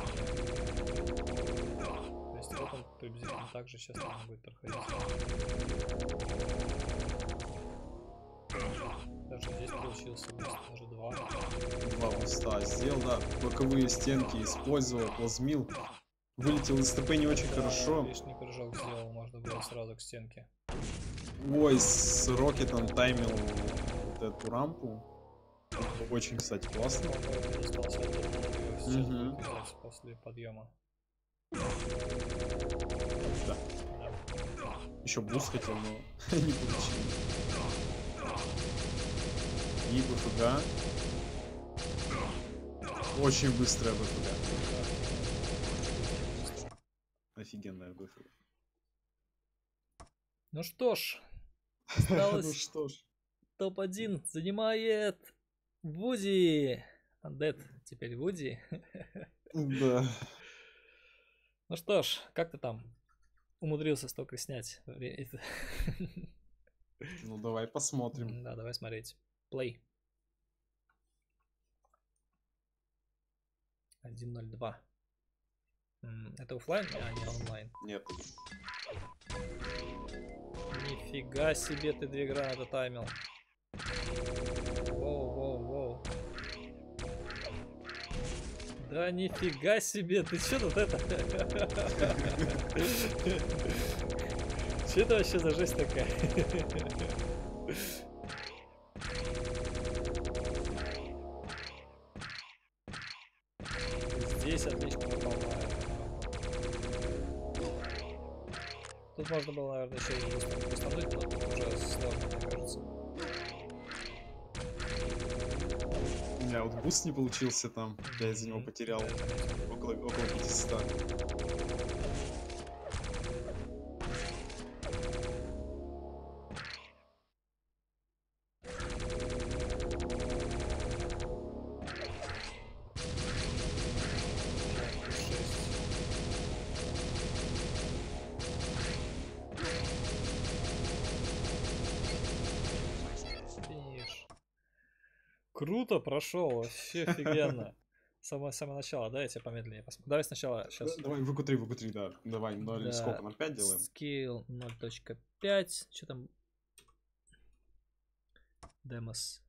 есть вот он приблизительно так же сейчас там будет проходить. Даже здесь получился даже два. Два буста сделал, да. Боковые стенки использовал, плазмил. Вылетел из ТП не очень Да, хорошо. Лишний прыжок сделал, можно было сразу к стенке. Ой, с rocket ом таймил вот эту рампу. Очень, кстати, классно. После подъема. Да. Да. Еще буст хотел, но не получил. И БФГ. Очень быстрая БФГ. Офигенная БФГ. Ну что ж, Ну осталось что ж. топ-1 занимает Вуди. Андет, теперь Вуди. Да. Ну что ж, как ты там умудрился столько снять? Ну давай посмотрим. Да, давай смотреть. Play. 1.02. М, Это оффлайн, а не онлайн. Нет. Нифига себе ты две гранаты таймил. Да нифига себе, ты что тут это? Что это вообще за жесть такая? Здесь отлично Тут можно было, наверное, еще и быстро постановить, но буст не получился там. Я из-за него потерял около, около 500. Круто прошел, вообще офигенно. Самое, самое начало, да, я тебя помедленнее посмотрю. Давай сначала сейчас. Давай, ВК3, ВК3, да. Давай, 0, Да. сколько, 0,5 делаем? Scale 0.5. Что там? Демос.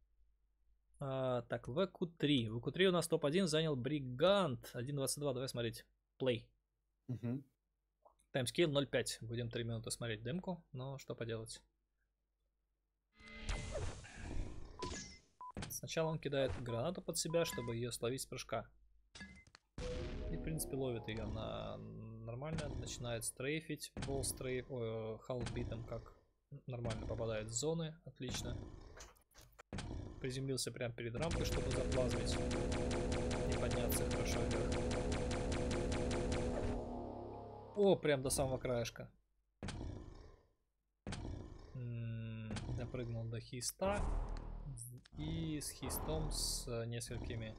А, так, ВК3. ВК3 у нас топ-1 занял Бригант. 1.22. Давай смотреть. Плей. Мгм. Таймскейл 0.5. Будем 3 минуты смотреть демку, но что поделать. Сначала он кидает гранату под себя, чтобы ее словить с прыжка. И, в принципе, ловит ее на нормально. Начинает стрейфить. Бол стрейф, ой, халфбитом, как нормально попадает в зоны. Отлично. Приземлился прямо перед рамкой, чтобы заплазмить. И подняться хорошо. О, прям до самого краешка. М, Допрыгнул до хиста. И с хистом с э, несколькими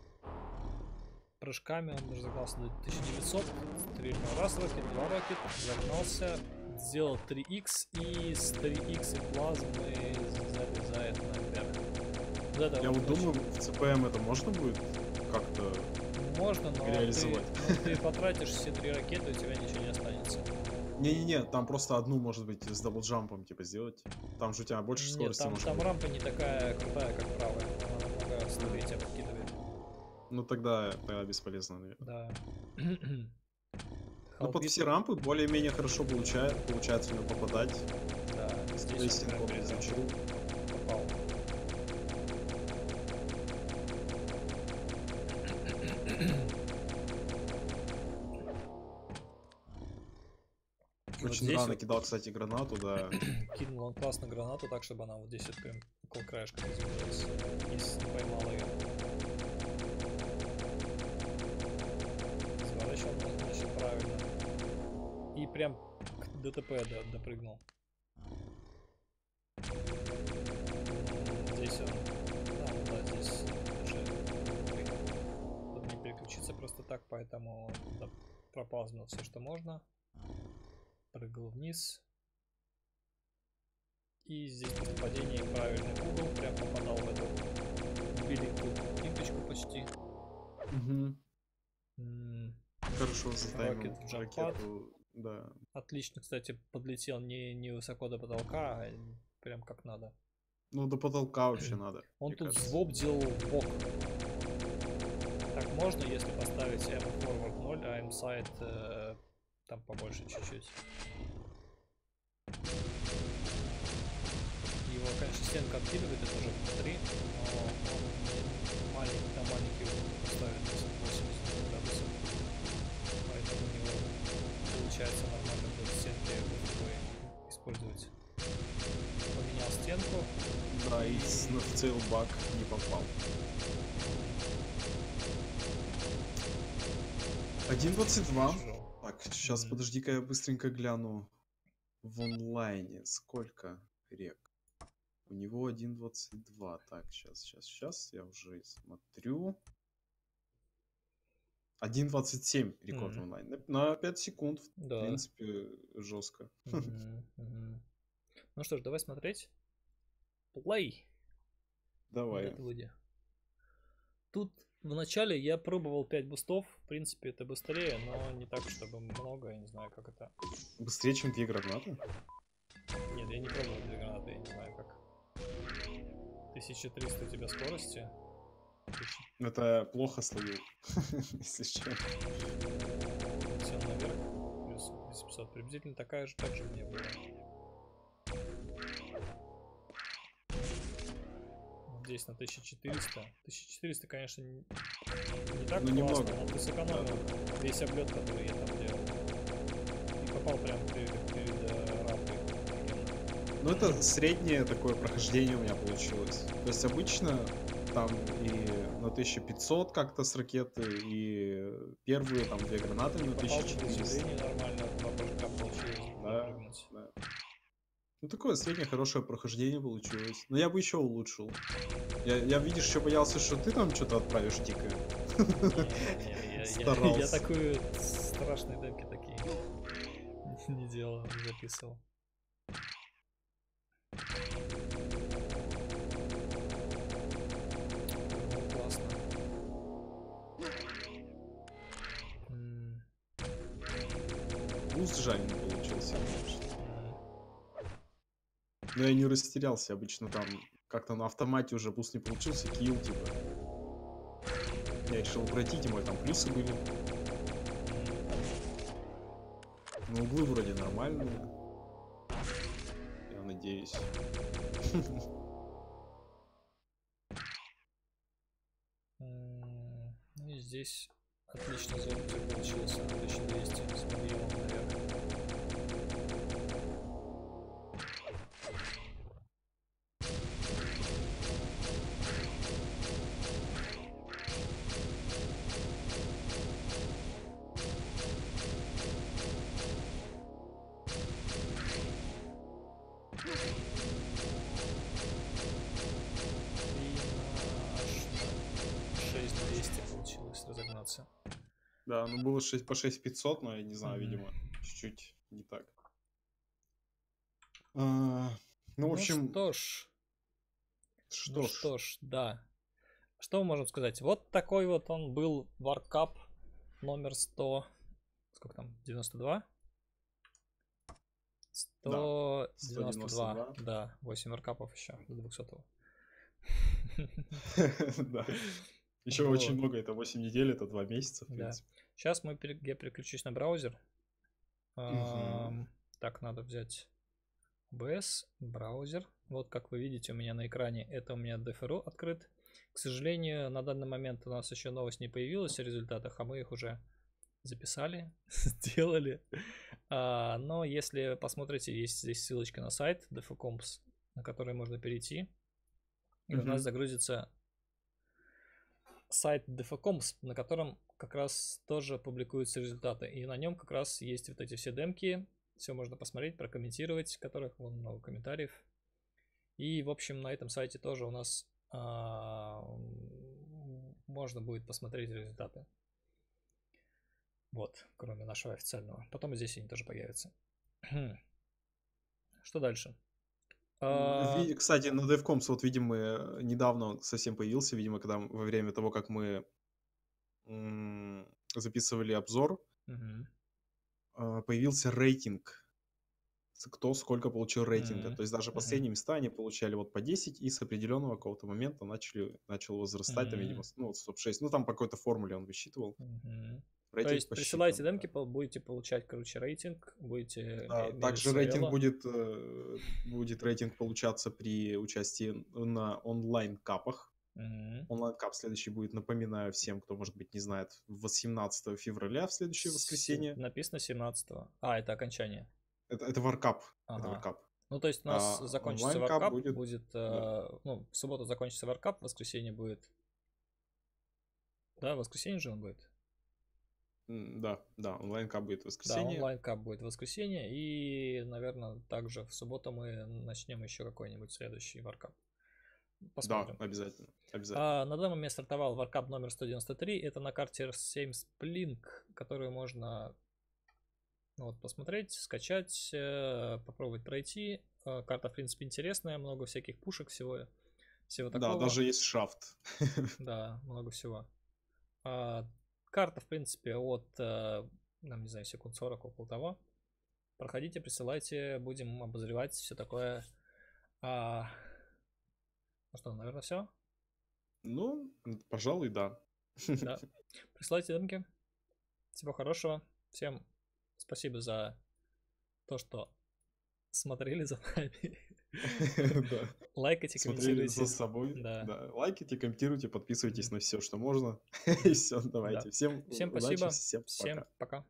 прыжками он разогнался до 1900. Стрельнул раз рокет, два рокет, загнался, сделал 3х и с 3х и плазмы залезает наверх. Вот это Я вот думаю, в ЦПМ это можно будет как-то... можно, но ты, реализовать. но ты потратишь все три ракеты, у тебя ничего не останется. Не-не-не, там просто одну, может быть, с даблджампом, типа, сделать. Там же у тебя больше Нет, скорости там, может там быть. рампа не такая крутая, как правая. Она намного слабее тебя подкидывает. Ну тогда, тогда бесполезно, наверное. Да. Ну под все рампы более-менее хорошо получает, получается у него попадать. Да, здесь он изучил. Очень здесь рано вот кидал, кстати, гранату, да. кинул он классно гранату, так чтобы она вот здесь вот прям около краешка. Если не поймал ее. Разворачивал, значит, правильно. И прям к ДТП до- допрыгнул. Здесь он... А, ну да, здесь уже. Тут не переключиться просто так, поэтому проползнул все, что можно. Прыгал вниз. И здесь при падении правильный угол, прям попадал в эту беленькую ниточку почти. М, Хорошо затаймил ракету. Да. Отлично, кстати, подлетел не, не высоко до потолка, а прям как надо. Ну до потолка вообще надо. Он тут кажется. звоб делал в бок. Так можно, если поставить M forward 0, а M side э, там побольше чуть-чуть. Его, конечно, стенка откидывает, это уже 3, но он маленький, там маленький угол ставит 80 градусов. Поэтому у него получается нормально будет стенки такой использовать. Поменял стенку, Да, и на- в целбак не попал. 1.22. Так, сейчас подожди-ка я быстренько гляну. В онлайне сколько рек? У него 1.22. Так, сейчас, сейчас, сейчас. Я уже смотрю. 1.27 рекорд Мгм. онлайн. На- На 5 секунд, в Да. принципе, жестко. Мгм, мгм. Ну что ж, давай смотреть. Play. Давай. Дэдвуде. Тут в начале я пробовал 5 бустов. В принципе, это быстрее, но не так, чтобы много. Я не знаю, как это. Быстрее, чем две гранаты? Нет, я не пробовал две гранаты, я не знаю, как. 1300 у тебя скорости. Это плохо словил, если что. Все наверх. Плюс 800. Приблизительно такая же, так же мне было. Здесь на 1400. 1400, конечно, не не так Ну, классно, немного. но ты сэкономил весь облет, который я там делал. И попал прямо перед, перед э. Офигенно. Ну, это среднее такое прохождение у меня получилось. То есть обычно там и на 1500 как-то с ракеты, и первые там две гранаты на Попал в 1400. приземление нормально, два прыжка получилось. Да. допрыгнуть. Да. Ну, такое среднее хорошее прохождение получилось. Но я бы еще улучшил. Я, я видишь, еще боялся, что ты там что-то отправишь дикое. Не-не-не, я- Старался. такую страшные демки такие не делал, не записывал. Ну, классно. Буст жаль не получился. Но я не растерялся. Обычно там как-то на автомате уже буст не получился, килл, типа. Я решил пройти, тем более там плюсы были. Ну, углы вроде нормальные. Я надеюсь. Ну и здесь отлично золото получился, 1200 с подъемом наверх. Было 6 по 6500, но я не знаю, mm-hmm. видимо, чуть-чуть не так. А, ну, в ну общем... Ну что ж. Что, ну, ж. что ж, да. Что мы можем сказать? Вот такой вот он был Warcup номер 100... Сколько там? 92? 192. Да, да 8 варкапов еще до 200 Да. Еще очень много, это 8 недель, это 2 месяца, в принципе. Сейчас мы, я переключусь на браузер. Угу. Так, надо взять OBS, браузер. Вот как вы видите у меня на экране, это у меня DFRU открыт. К сожалению, на данный момент у нас еще новость не появилась о результатах, а мы их уже записали, сделали. А, но если посмотрите, есть здесь ссылочка на сайт DFComps, на который можно перейти. И mm-hmm. у нас загрузится сайт Defacoms, на котором как раз тоже публикуются результаты. И на нем как раз есть вот эти все демки. Все можно посмотреть, прокомментировать, которых вон много комментариев. И, в общем, на этом сайте тоже у нас а, можно будет посмотреть результаты. Вот, кроме нашего официального. Потом здесь они тоже появятся. Что дальше? А, кстати, на DevComs, вот, видимо, э, недавно он совсем появился, видимо, когда во время того, как мы записывали обзор, угу. появился рейтинг. Кто сколько получил рейтинга. Угу. То есть даже последние угу. места они получали вот по 10, и с определенного какого-то момента начали, начал возрастать, там, видимо, ну, вот топ-6. Ну, там по какой-то формуле он высчитывал. Рейтинг То есть присылайте демки, будете получать, короче, рейтинг, будете... Да, также рейтинг будет, э, будет рейтинг получаться при участии на онлайн-капах. Mm-hmm. Онлайн-кап следующий будет, напоминаю всем, кто, может быть, не знает, 18 февраля в следующее воскресенье. Написано 17 А, это окончание. Это, это варкап. Ага. Это варкап. Ну, то есть у нас а, закончится варкап, будет, будет да. э, ну, в субботу закончится варкап, в воскресенье будет... Да, в воскресенье же он будет? Да, да, онлайн-кап будет в воскресенье. Да, онлайн-кап будет в воскресенье. И, наверное, также в субботу мы начнем еще какой-нибудь следующий варкап. Посмотрим. Да, обязательно. обязательно. А, на данный момент стартовал варкап номер 193. Это на карте R7 Splink, которую можно ну, вот, посмотреть, скачать, э, попробовать пройти. Э, карта, в принципе, интересная, много всяких пушек всего. всего такого. Да, даже есть шафт. Да, много всего. А, Карта, в принципе, от, э, нам, не знаю, секунд 40, около того. Проходите, присылайте, будем обозревать все такое. А... Ну что, наверное, все? Ну, пожалуй, да. Да. Присылайте демки. Всего хорошего. Всем спасибо за то, что смотрели за нами. Лайкайте, комментируйте. за собой. Лайкайте, комментируйте, подписывайтесь на все, что можно. И все, давайте. Всем спасибо. Всем пока.